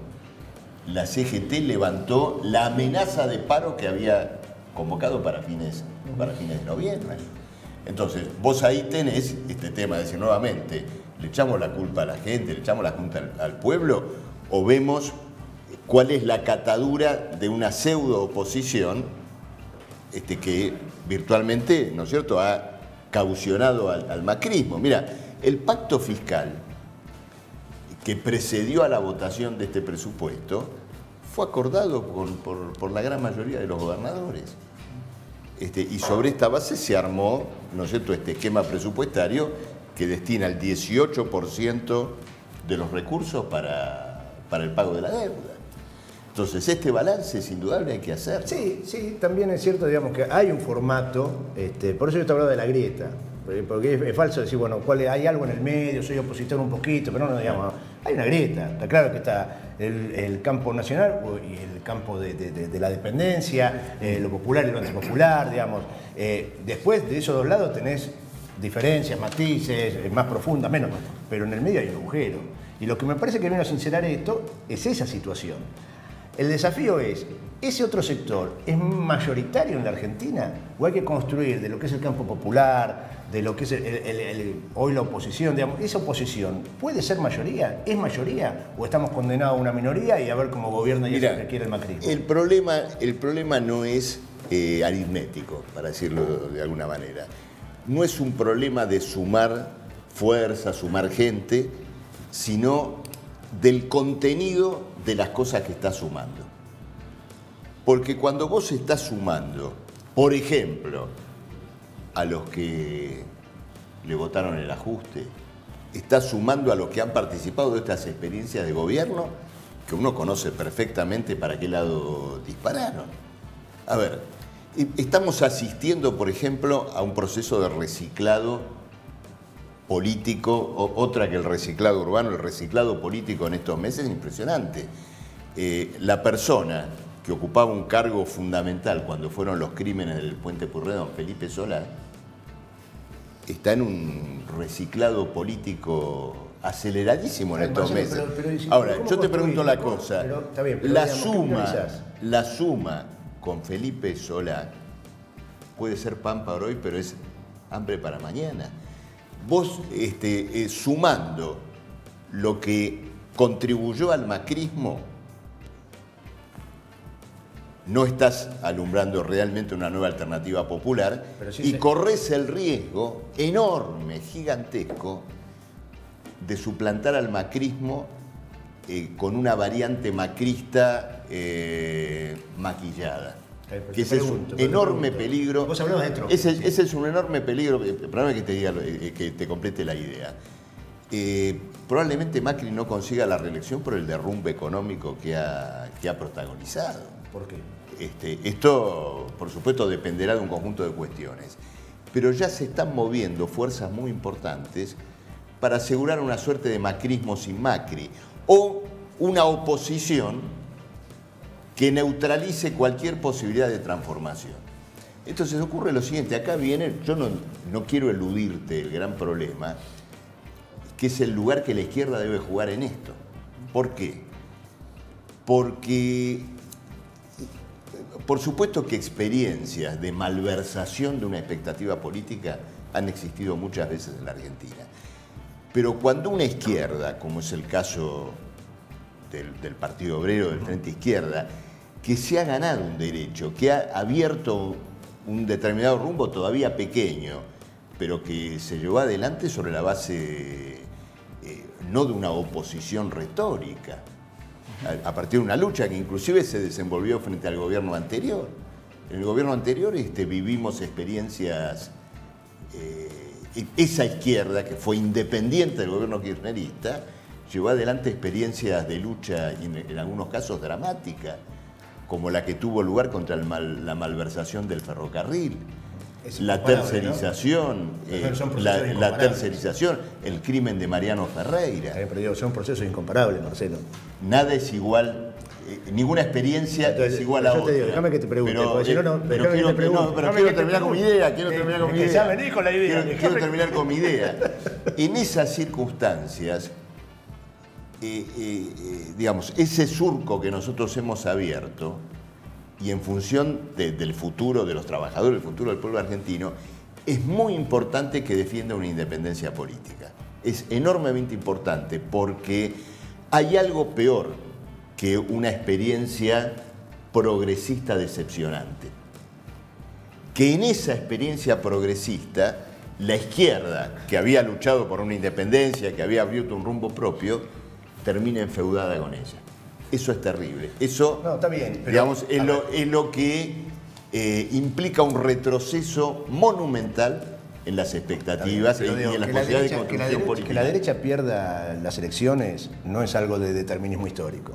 la CGT levantó la amenaza de paro que había convocado para fines, para fines de noviembre. Entonces, vos ahí tenés este tema de decir nuevamente, le echamos la culpa a la gente, le echamos la culpa al, pueblo, o vemos cuál es la catadura de una pseudo oposición este, que virtualmente, ¿no es cierto?, ha caucionado al, al macrismo. Mira, el pacto fiscal que precedió a la votación de este presupuesto fue acordado por, la gran mayoría de los gobernadores. Este, y sobre esta base se armó, ¿no es cierto?, este esquema presupuestario que destina el 18% de los recursos para, el pago de la deuda. Entonces, este balance es indudable, hay que hacer. Sí, sí, también es cierto, digamos, que hay un formato, este, por eso yo te hablaba de la grieta, porque es, falso decir, bueno, hay algo en el medio, soy opositor un poquito, pero no, digamos, hay una grieta, está claro que está el, campo nacional y el campo de, la dependencia, eh, lo popular y lo antipopular, digamos. Eh, después de esos dos lados tenés diferencias, matices, eh, más profundas, menos, pero en el medio hay un agujero. Y lo que me parece que viene a sincerar esto es esa situación. El desafío es, ¿ese otro sector es mayoritario en la Argentina? ¿O hay que construir de lo que es el campo popular, de lo que es el- el- el- hoy la oposición, digamos, esa oposición puede ser mayoría? ¿Es mayoría? ¿O estamos condenados a una minoría y a ver cómo gobierna y es lo que quiere el macrismo? El problema, el problema no es eh, aritmético, para decirlo de alguna manera. No es un problema de sumar fuerza, sumar gente, sino del contenido de las cosas que estás sumando. Porque cuando vos estás sumando, por ejemplo, a los que le votaron el ajuste, estás sumando a los que han participado de estas experiencias de gobierno, que uno conoce perfectamente para qué lado dispararon. A ver, estamos asistiendo, por ejemplo, a un proceso de reciclado político, otra que el reciclado urbano, el reciclado político en estos meses es impresionante. eh, la persona que ocupaba un cargo fundamental cuando fueron los crímenes del puente Purredón, Felipe Solá, está en un reciclado político aceleradísimo en estos meses. pero- pero, ¿y si- Ahora, yo te pregunto la cosa. Bien, la digamos, ¿qué suma, la suma con Felipe Solá puede ser pan para hoy, pero es hambre para mañana. Vos este, eh, sumando lo que contribuyó al macrismo, no estás alumbrando realmente una nueva alternativa popular sí y se- corres el riesgo enorme, gigantesco, de suplantar al macrismo eh, con una variante macrista eh, maquillada. Que ese es un enorme peligro. Vos hablabas de Trotsky, Ese, sí. ese es un enorme peligro. eh, Perdóname que te diga, eh, que te complete la idea. Eh, probablemente Macri no consiga la reelección por el derrumbe económico que ha, que ha protagonizado. ¿Por qué? Este, esto, por supuesto, dependerá de un conjunto de cuestiones. Pero ya se están moviendo fuerzas muy importantes para asegurar una suerte de macrismo sin Macri o una oposición que neutralice cualquier posibilidad de transformación. Entonces ocurre lo siguiente, acá viene, yo no, no quiero eludirte el gran problema, que es el lugar que la izquierda debe jugar en esto. ¿Por qué? Porque por supuesto que experiencias de malversación de una expectativa política han existido muchas veces en la Argentina. Pero cuando una izquierda, como es el caso del, Partido Obrero, del Frente Izquierda, que se ha ganado un derecho, que ha abierto un determinado rumbo todavía pequeño, pero que se llevó adelante sobre la base eh, no de una oposición retórica, a, partir de una lucha que inclusive se desenvolvió frente al gobierno anterior. En el gobierno anterior este, vivimos experiencias, eh, e- esa izquierda que fue independiente del gobierno kirchnerista, llevó adelante experiencias de lucha, en, en algunos casos dramáticas, como la que tuvo lugar contra la malversación del ferrocarril. La tercerización, eh, la, la incomparables. tercerización, el crimen de Mariano Ferreira. Pero digo, son procesos incomparables, Marcelo. Nada es igual, eh, ninguna experiencia Entonces, es igual a otra. déjame que te pregunte, Pero, porque si no, no, eh, pero déjame que quiero, te no, pero quiero te terminar con mi idea, quiero terminar con mi idea. ya venís con la idea, Quiero, quiero terminar con mi idea. En esas circunstancias, eh, eh, eh, digamos, ese surco que nosotros hemos abierto, y en función de- del futuro de los trabajadores, del futuro del pueblo argentino, es muy importante que defienda una independencia política. Es enormemente importante porque hay algo peor que una experiencia progresista decepcionante. Que en esa experiencia progresista, la izquierda, que había luchado por una independencia, que había abierto un rumbo propio, termina enfeudada con ella. Eso es terrible. Eso, No, está bien, pero- digamos, es lo, es lo que eh, implica un retroceso monumental en las expectativas y en las la posibilidades de derecha- que la construcción derecha- política. Que la derecha pierda las elecciones no es algo de determinismo histórico.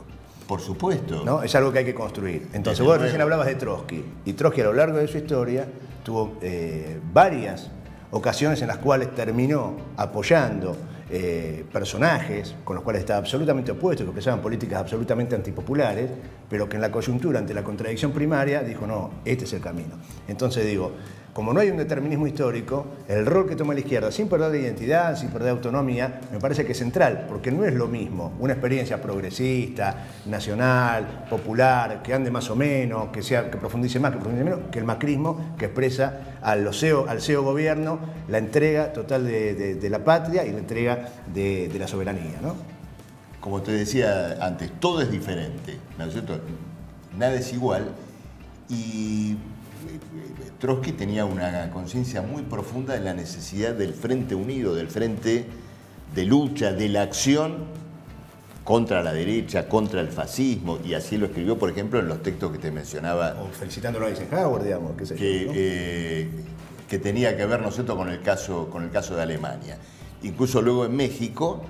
Por supuesto. ¿no? Es algo que hay que construir. Entonces Desde vos recién hablabas de Trotsky. Y Trotsky a lo largo de su historia tuvo eh, varias ocasiones en las cuales terminó apoyando eh, personajes con los cuales estaba absolutamente opuesto, que expresaban políticas absolutamente antipopulares, pero que en la coyuntura, ante la contradicción primaria, dijo, no, este es el camino. Entonces digo, como no hay un determinismo histórico, el rol que toma la izquierda, sin perder identidad, sin perder autonomía, me parece que es central, porque no es lo mismo una experiencia progresista, nacional, popular, que ande más o menos, que, sea, que profundice más, que profundice menos, que el macrismo que expresa al CEO, al CEO gobierno la entrega total de, la patria y la entrega de, la soberanía. ¿no? Como te decía antes, todo es diferente, ¿no es cierto? Nada es igual. Y Trotsky tenía una conciencia muy profunda de la necesidad del frente unido, del frente de lucha, de la acción contra la derecha, contra el fascismo, y así lo escribió, por ejemplo, en los textos que te mencionaba. O felicitándolo a Eisenhower, digamos, qué sé yo, que, ¿no? eh, que tenía que ver, ¿no es cierto?, con el caso, con el caso de Alemania. Incluso luego en México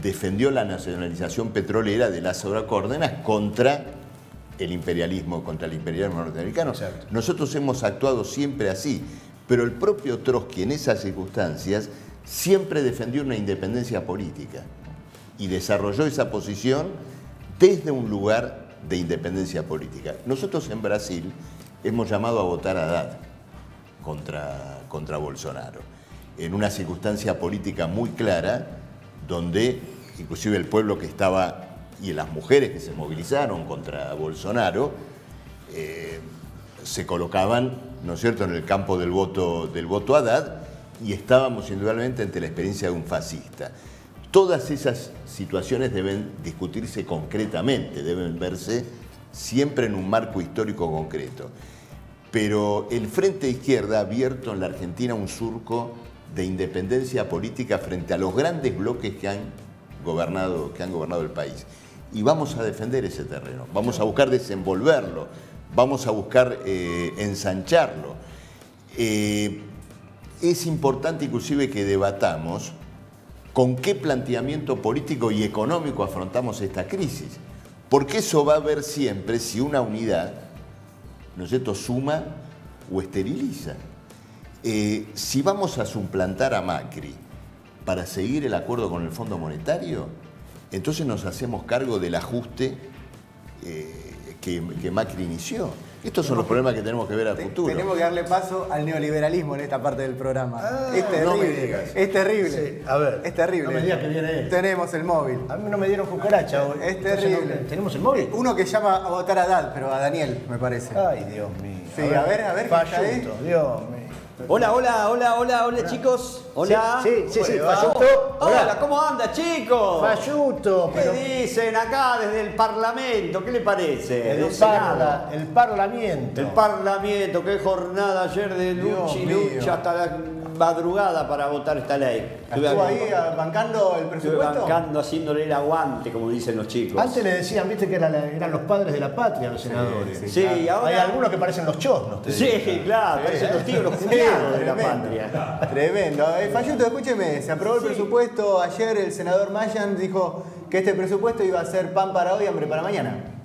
defendió la nacionalización petrolera de Lázaro Cárdenas contra el imperialismo, contra el imperialismo norteamericano. Nosotros hemos actuado siempre así, pero el propio Trotsky en esas circunstancias siempre defendió una independencia política y desarrolló esa posición desde un lugar de independencia política. Nosotros en Brasil hemos llamado a votar a Haddad contra, contra Bolsonaro, en una circunstancia política muy clara, donde inclusive el pueblo que estaba y las mujeres que se movilizaron contra Bolsonaro eh, se colocaban, ¿no es cierto?, en el campo del voto, del voto Haddad y estábamos indudablemente ante la experiencia de un fascista. Todas esas situaciones deben discutirse concretamente, deben verse siempre en un marco histórico concreto. Pero el Frente Izquierda ha abierto en la Argentina un surco de independencia política frente a los grandes bloques que han gobernado, que han gobernado el país. Y vamos a defender ese terreno, vamos a buscar desenvolverlo, vamos a buscar eh, ensancharlo. Eh, es importante inclusive que debatamos con qué planteamiento político y económico afrontamos esta crisis. Porque eso va a ver siempre si una unidad, ¿no es cierto?, suma o esteriliza. Eh, si vamos a suplantar a Macri para seguir el acuerdo con el Fondo Monetario, entonces nos hacemos cargo del ajuste eh, que, que Macri inició. Estos son los problemas que tenemos que ver a futuro. Tenemos que darle paso al neoliberalismo en esta parte del programa. Ah, es terrible. no me digas. Es terrible. Sí, a ver, Es terrible. no me digas que viene él. Tenemos el móvil. A mí no me dieron cucaracha hoy. Es terrible. no- ¿Tenemos el móvil? Uno que llama a votar a Dad, pero a Daniel, me parece. Ay, Dios mío. Sí, a ver, a ver, ¿qué está ahí? Falluto, Dios mío. Hola, hola, hola, hola, hola, chicos. Hola. Sí, sí, sí. Falluto. Hola, Hola. ¿cómo anda, chicos? Falluto, ¿Qué pero dicen acá desde el Parlamento? ¿Qué le parece? el, parla- parlamento. El Parlamento, qué jornada ayer de lucha y lucha hasta la madrugada para votar esta ley. Estuve ¿Estuvo ahí ah, bancando el Estuve presupuesto? bancando, haciéndole el aguante, como dicen los chicos. Antes le decían, viste, que eran los padres de la patria los senadores. Sí, y ahora- Hay algunos que parecen los chosnos. te digo. Sí, claro, parecen los tíos, los Sí, cuñados de la patria. Tremendo. Eh, Falluto, escúcheme, se aprobó el presupuesto. Ayer el senador Mayan dijo que este presupuesto iba a ser pan para hoy, hambre para mañana.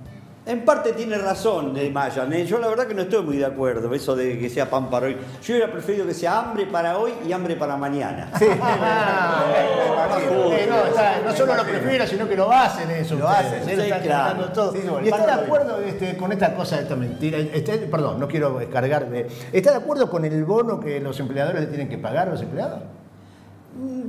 En parte tiene razón de Mayan, ¿eh? yo la verdad que no estoy muy de acuerdo, eso de que sea pan para hoy. Yo hubiera preferido que sea hambre para hoy y hambre para mañana. Eh, no, está- no solo lo prefiero, sino que lo hacen eso. Lo ustedes, hacen, ¿eh? sí, claro. todo. Sí, bueno, ¿Y está de acuerdo este, con esta cosa, esta mentira? Este, perdón, no quiero descargarme. ¿Está de acuerdo con el bono que los empleadores le tienen que pagar a los empleados?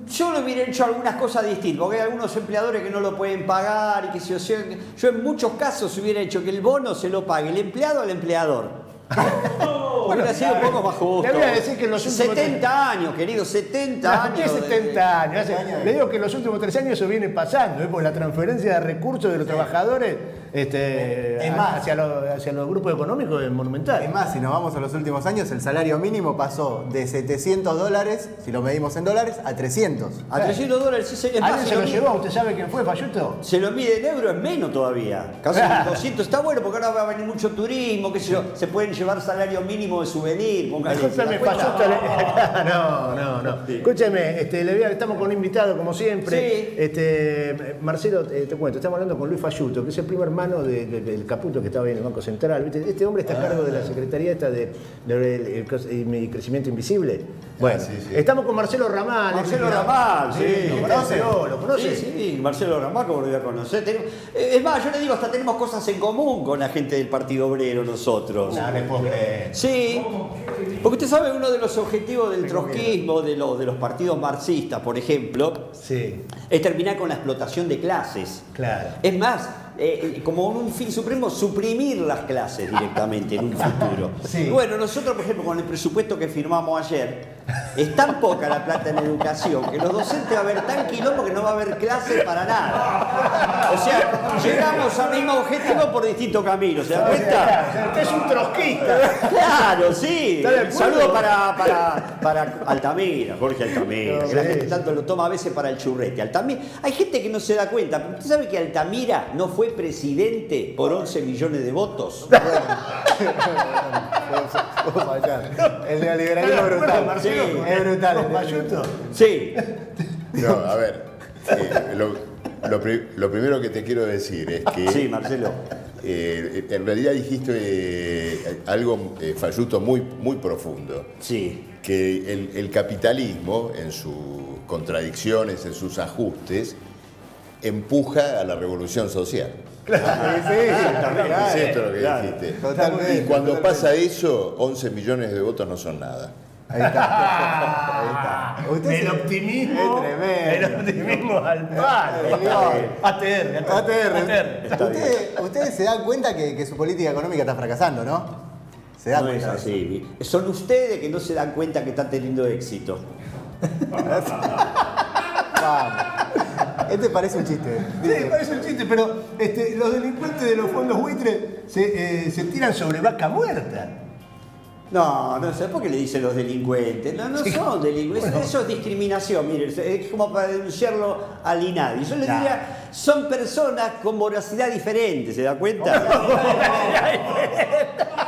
Yo le hubiera hecho algunas cosas distintas, porque hay algunos empleadores que no lo pueden pagar y que si o sea, yo en muchos casos hubiera hecho que el bono se lo pague el empleado al empleador. hubiera sido un poco más justo. Le voy a decir que en los últimos 70 años, querido, 70 No, años. de- 70 años. Hace- Le digo que en los últimos tres años eso viene pasando, ¿eh? porque la transferencia de recursos de los trabajadores este, Es a- más. hacia, los, hacia los grupos económicos es monumental. Es más, si nos vamos a los últimos años, el salario mínimo pasó de 700 dólares, si lo medimos en dólares, a 300. A 300 dólares, sí, sí, es más, ¿Alguien se lo llevó? ¿Usted sabe quién fue, Falluto? Se lo mide en euros, es menos todavía. Casi 200. Está bueno porque ahora va a venir mucho turismo, qué sé yo. Se pueden llevar salario mínimo de souvenir. ¿se Escúchame, le- No, no, no. Escúcheme, este, le voy a- estamos con un invitado, como siempre. Sí. Este, Marcelo, eh, te cuento, estamos hablando con Luis Falluto, que es el primo hermano de- de- del Caputo que estaba ahí en el Banco Central. ¿viste? Este hombre está a cargo de la Secretaría esta de, de- el- crecimiento invisible. Bueno, sí, sí. estamos con Marcelo Ramal. Marcelo. Ramal, sí. ¿Lo conoce? ¿Lo conoce? Sí, sí, Marcelo Ramal, como lo voy a conocer. Eh, Es más, yo le digo, hasta tenemos cosas en común con la gente del Partido Obrero nosotros. No, le puedo creer. Sí, porque usted sabe, uno de los objetivos del trotskismo, de los, de los partidos marxistas, por ejemplo, Sí, es terminar con la explotación de clases. claro. Es más, eh, como un fin supremo, suprimir las clases directamente en un futuro. Sí. Bueno, nosotros, por ejemplo, con el presupuesto que firmamos ayer, es tan poca la plata en educación que los docentes va a haber tan quilombo que no va a haber clases para nada. O sea, llegamos al mismo objetivo por distintos caminos, ¿se da cuenta? Usted es un trotskista. Claro, sí. Saludo para, para, para Altamira, Jorge Altamira, No, que la gente tanto lo toma a veces para el churrete. Altamira, hay gente que no se da cuenta, pero ¿usted sabe que Altamira no fue presidente por 11 millones de votos? El neoliberalismo es brutal. Marcelo, Sí, es brutal. Sí. No, a ver, eh, lo, lo pri- lo primero que te quiero decir es que... Sí, Marcelo. eh, en realidad dijiste eh, algo, eh, Falluto, muy, muy profundo. Sí. Que el, el capitalismo, en sus contradicciones, en sus ajustes, empuja a la revolución social. Claro, sí, sí, Es esto lo que claro, dijiste. totalmente, y cuando totalmente. pasa eso, 11 millones de votos no son nada. Ahí está. Ahí está. Usted El se- optimismo. Es tremendo. El optimismo al palo. ATR. ATR. Ustedes, ustedes se dan cuenta que, que su política económica está fracasando, ¿no? Se No es cuenta. así. Son ustedes que no se dan cuenta que están teniendo éxito. Vamos. Este parece un chiste. Sí, parece un chiste, pero este, los delincuentes de los fondos buitre se, eh, se tiran sobre vaca muerta. No, no sé por qué le dicen los delincuentes. No, no son delincuentes. Eso es discriminación. Mire, es como para denunciarlo al INADI. Yo le diría, son personas con voracidad diferente, ¿se da cuenta?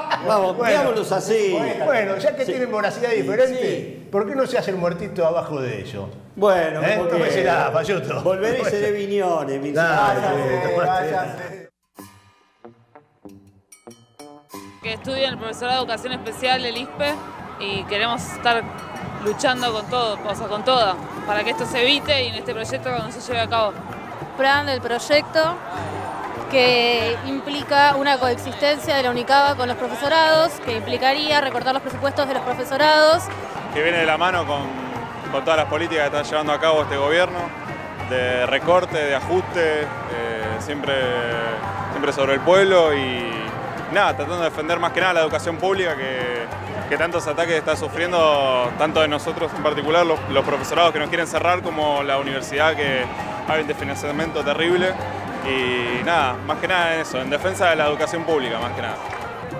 Vamos, Bueno, veámoslos así. Bueno, ya que Sí. tienen voracidad diferente, sí. ¿por qué no se hace el muertito abajo de ellos? Bueno, ¿Eh? como No me que- será, Payuto. Volveré y seré viñones. mi-. Que estudio en el profesorado de Educación Especial del ISPE y queremos estar luchando con todo, o sea, con todo, para que esto se evite y en este proyecto no se lleve a cabo. plan del proyecto que implica una coexistencia de la UNICABA con los profesorados, que implicaría recortar los presupuestos de los profesorados. que viene de la mano con, todas las políticas que está llevando a cabo este gobierno, de recorte, de ajuste, eh, siempre, siempre sobre el pueblo y nada, tratando de defender más que nada la educación pública que, que tantos ataques está sufriendo, tanto de nosotros en particular, los, los profesorados que nos quieren cerrar, como la universidad que hay un desfinanciamiento terrible. Y nada, más que nada en eso, en defensa de la educación pública, más que nada.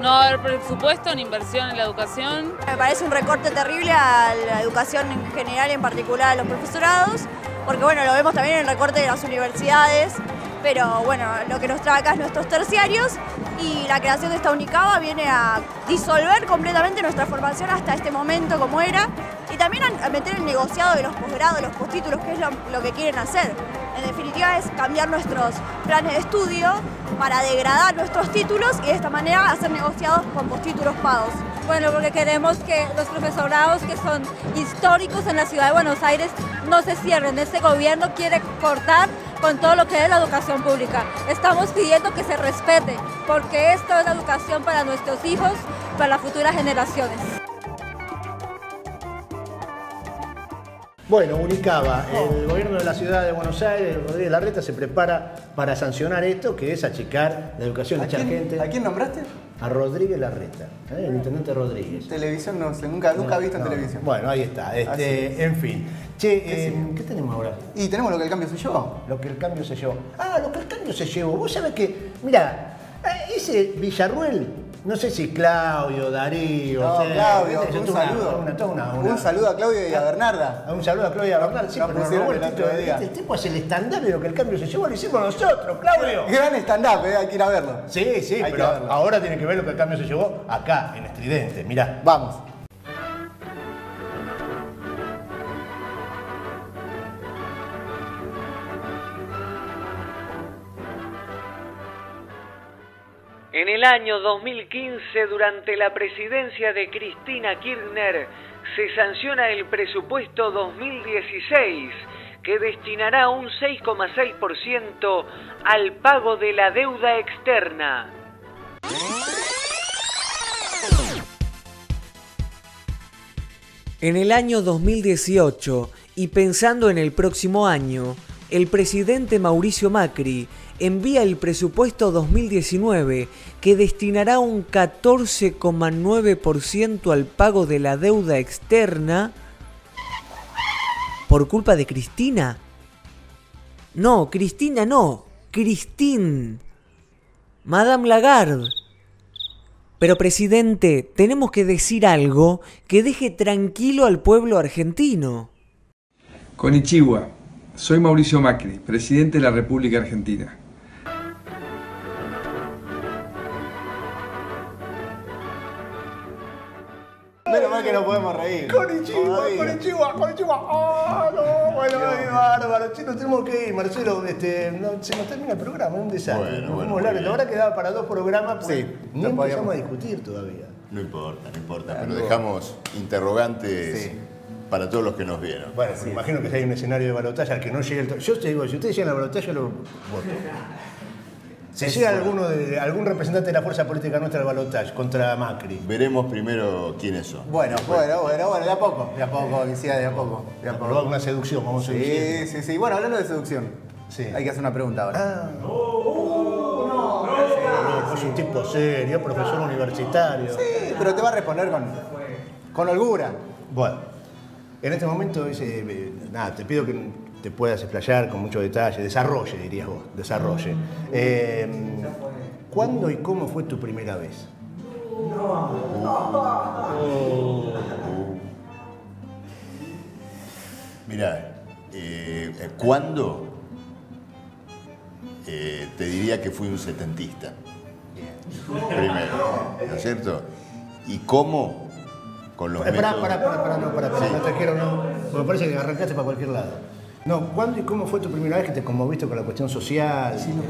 No va a haber presupuesto ni inversión en la educación. Me parece un recorte terrible a la educación en general, en particular a los profesorados, porque bueno, lo vemos también en el recorte de las universidades, pero bueno, lo que nos trae acá es nuestros terciarios y la creación de esta UNICABA viene a disolver completamente nuestra formación hasta este momento como era y también a meter el negociado de los posgrados, los postítulos, que es lo, lo que quieren hacer. En definitiva es cambiar nuestros planes de estudio para degradar nuestros títulos y de esta manera hacer negociados con postítulos pagos. Bueno, porque queremos que los profesorados que son históricos en la ciudad de Buenos Aires no se cierren. Este gobierno quiere cortar con todo lo que es la educación pública. Estamos pidiendo que se respete, porque esto es la educación para nuestros hijos, para las futuras generaciones. Bueno, Unicaba, el gobierno de la ciudad de Buenos Aires, Rodríguez Larreta, se prepara para sancionar esto, que es achicar la educación, ¿A echar gente. ¿A quién nombraste? A Rodríguez Larreta, ¿eh? el intendente Rodríguez. Televisión no sé, nunca, nunca he visto en No, televisión. Bueno, ahí está. Este, es. en fin. Che, eh, ¿qué tenemos ahora? Y tenemos lo que el cambio se llevó. Lo que el cambio se llevó. Ah, lo que el cambio se llevó. Vos sabés que, mira, eh, ese Villarruel, no sé si Claudio, Darío, No, o sea, Claudio, un saludo. una- una- una- Un saludo a Claudio y a Bernarda. Un saludo a Claudia Bernal, sí, Nos pero nos pusieron robó el día. Este tipo es el estándar de lo que el cambio se llevó, lo hicimos nosotros, Claudio. Gran stand-up, eh, hay que ir a verlo. Sí, sí, Hay pero ahora tiene que ver lo que el cambio se llevó acá, en Estridente. Mirá. Vamos. En el año 2015, durante la presidencia de Cristina Kirchner, se sanciona el presupuesto 2016, que destinará un 6,6% al pago de la deuda externa. En el año 2018, y pensando en el próximo año, el presidente Mauricio Macri envía el presupuesto 2019 que destinará un 14,9% al pago de la deuda externa por culpa de Cristina. No, Cristina no, Christine. Madame Lagarde. Pero presidente, tenemos que decir algo que deje tranquilo al pueblo argentino. Konnichiwa, soy Mauricio Macri, presidente de la República Argentina. Menos mal que no podemos reír. Konnichiwa, konnichiwa, konnichiwa. Ah, no, bueno, ay, bárbaro. Che, nos tenemos que ir, Marcelo. Este, no, se nos termina el programa, un desastre. Bueno, Nos bueno, fuimos muy La verdad quedaba para dos programas, pues Sí, ni no empezamos podíamos. a discutir todavía. No importa, no importa, pero Algo- dejamos interrogantes Sí. para todos los que nos vieron. Bueno, me imagino que si hay un escenario de balotaje al que no llegue el... to- Yo te digo, si ustedes llegan a la balotaje, lo voto. Si llega alguno de, algún representante de la fuerza política nuestra al balotaje contra Macri. Veremos primero quiénes son. Bueno, bueno, bueno, bueno, de a poco, de a poco, sea de a poco. De a poco. Una seducción, vamos a Sí, decir. sí, sí. Bueno, hablando de seducción, hay que hacer una pregunta ahora. Ah. Vos un tipo serio, profesor universitario. Sí, pero te va a responder con, con holgura. Bueno, en este momento eh, nada, te pido que te puedas explayar con mucho detalle, desarrolle, dirías vos, desarrolle. Eh, ¿Cuándo y cómo fue tu primera vez? Mirá, eh, eh, ¿cuándo? Eh, te diría que fui un setentista. Primero, ¿no es cierto? ¿Y cómo? Con los Pará, métodos... pará, pará, pará, no, pará, pará, Sí. no no. Me parece que arrancaste para cualquier lado. No, ¿cuándo y cómo fue tu primera vez que te conmoviste con la cuestión social? Sí, lo que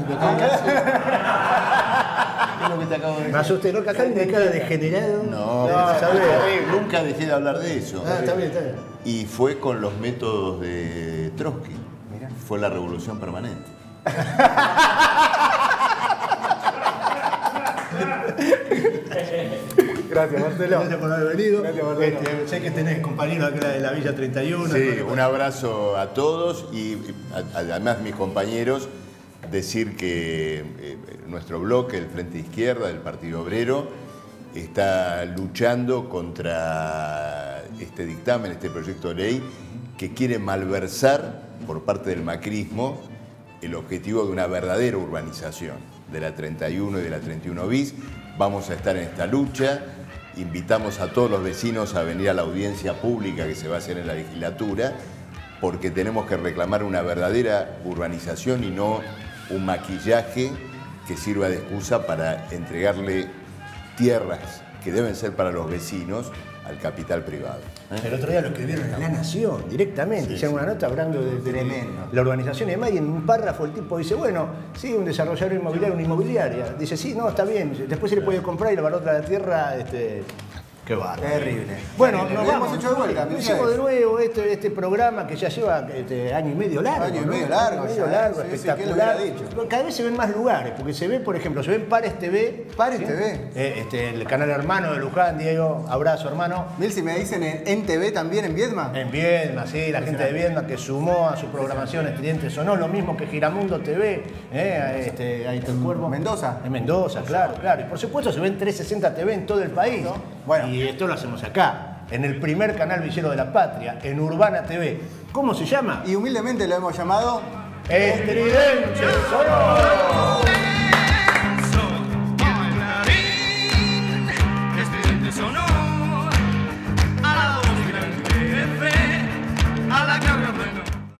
te Me asusté, ¿no? Que acá hay una cara degenerado. No, ¿sabes? nunca dejé de hablar de eso. Ah, está bien, está bien. Y fue con los métodos de Trotsky. Fue la revolución permanente. Gracias, Marcelo. Gracias por haber venido. Este, sé que tenés compañeros acá de la Villa 31. Sí, un abrazo a todos y además mis compañeros decir que eh, nuestro bloque, el Frente Izquierda del Partido Obrero, está luchando contra este dictamen, este proyecto de ley que quiere malversar por parte del macrismo el objetivo de una verdadera urbanización de la 31 y de la 31 bis. Vamos a estar en esta lucha. Invitamos a todos los vecinos a venir a la audiencia pública que se va a hacer en la legislatura, porque tenemos que reclamar una verdadera urbanización y no un maquillaje que sirva de excusa para entregarle tierras que deben ser para los vecinos al capital privado. ¿Eh? El otro día lo escribieron en La Nación, directamente. Hicieron una nota hablando de, de la urbanización y demás. Y en un párrafo el tipo dice, bueno, sí, un desarrollador inmobiliario, una inmobiliaria. Dice, sí, no, está bien. Después se le puede comprar y le valor la tierra. Este... Qué bárbaro. Terrible. Bueno, nos hemos hecho de vuelta, Lo hicimos de nuevo este, este programa que ya lleva este, año y medio largo. Año y ¿no? medio largo Año y medio largo, sí, sí, ¿quién lo espectacular. dicho? Cada vez se ven más lugares, porque se ve, por ejemplo, se ven Pares TV. Pares ¿sí? TV. Eh, este, el canal hermano de Luján, Diego, abrazo hermano. Mil, si me dicen en, en TV también, en Viedma. En Viedma, sí, la gente de Viedma que sumó a su programación Estridente Sonó, lo mismo que Giramundo TV, ¿eh? este, ahí está el cuervo. Mendoza. En Mendoza, claro, claro. Y por supuesto se ven 360 TV en todo el país. Bueno. Y esto lo hacemos acá, en el primer canal villero de la patria, en Urbana TV. ¿Cómo se llama? Y humildemente lo hemos llamado Estridente Sonó.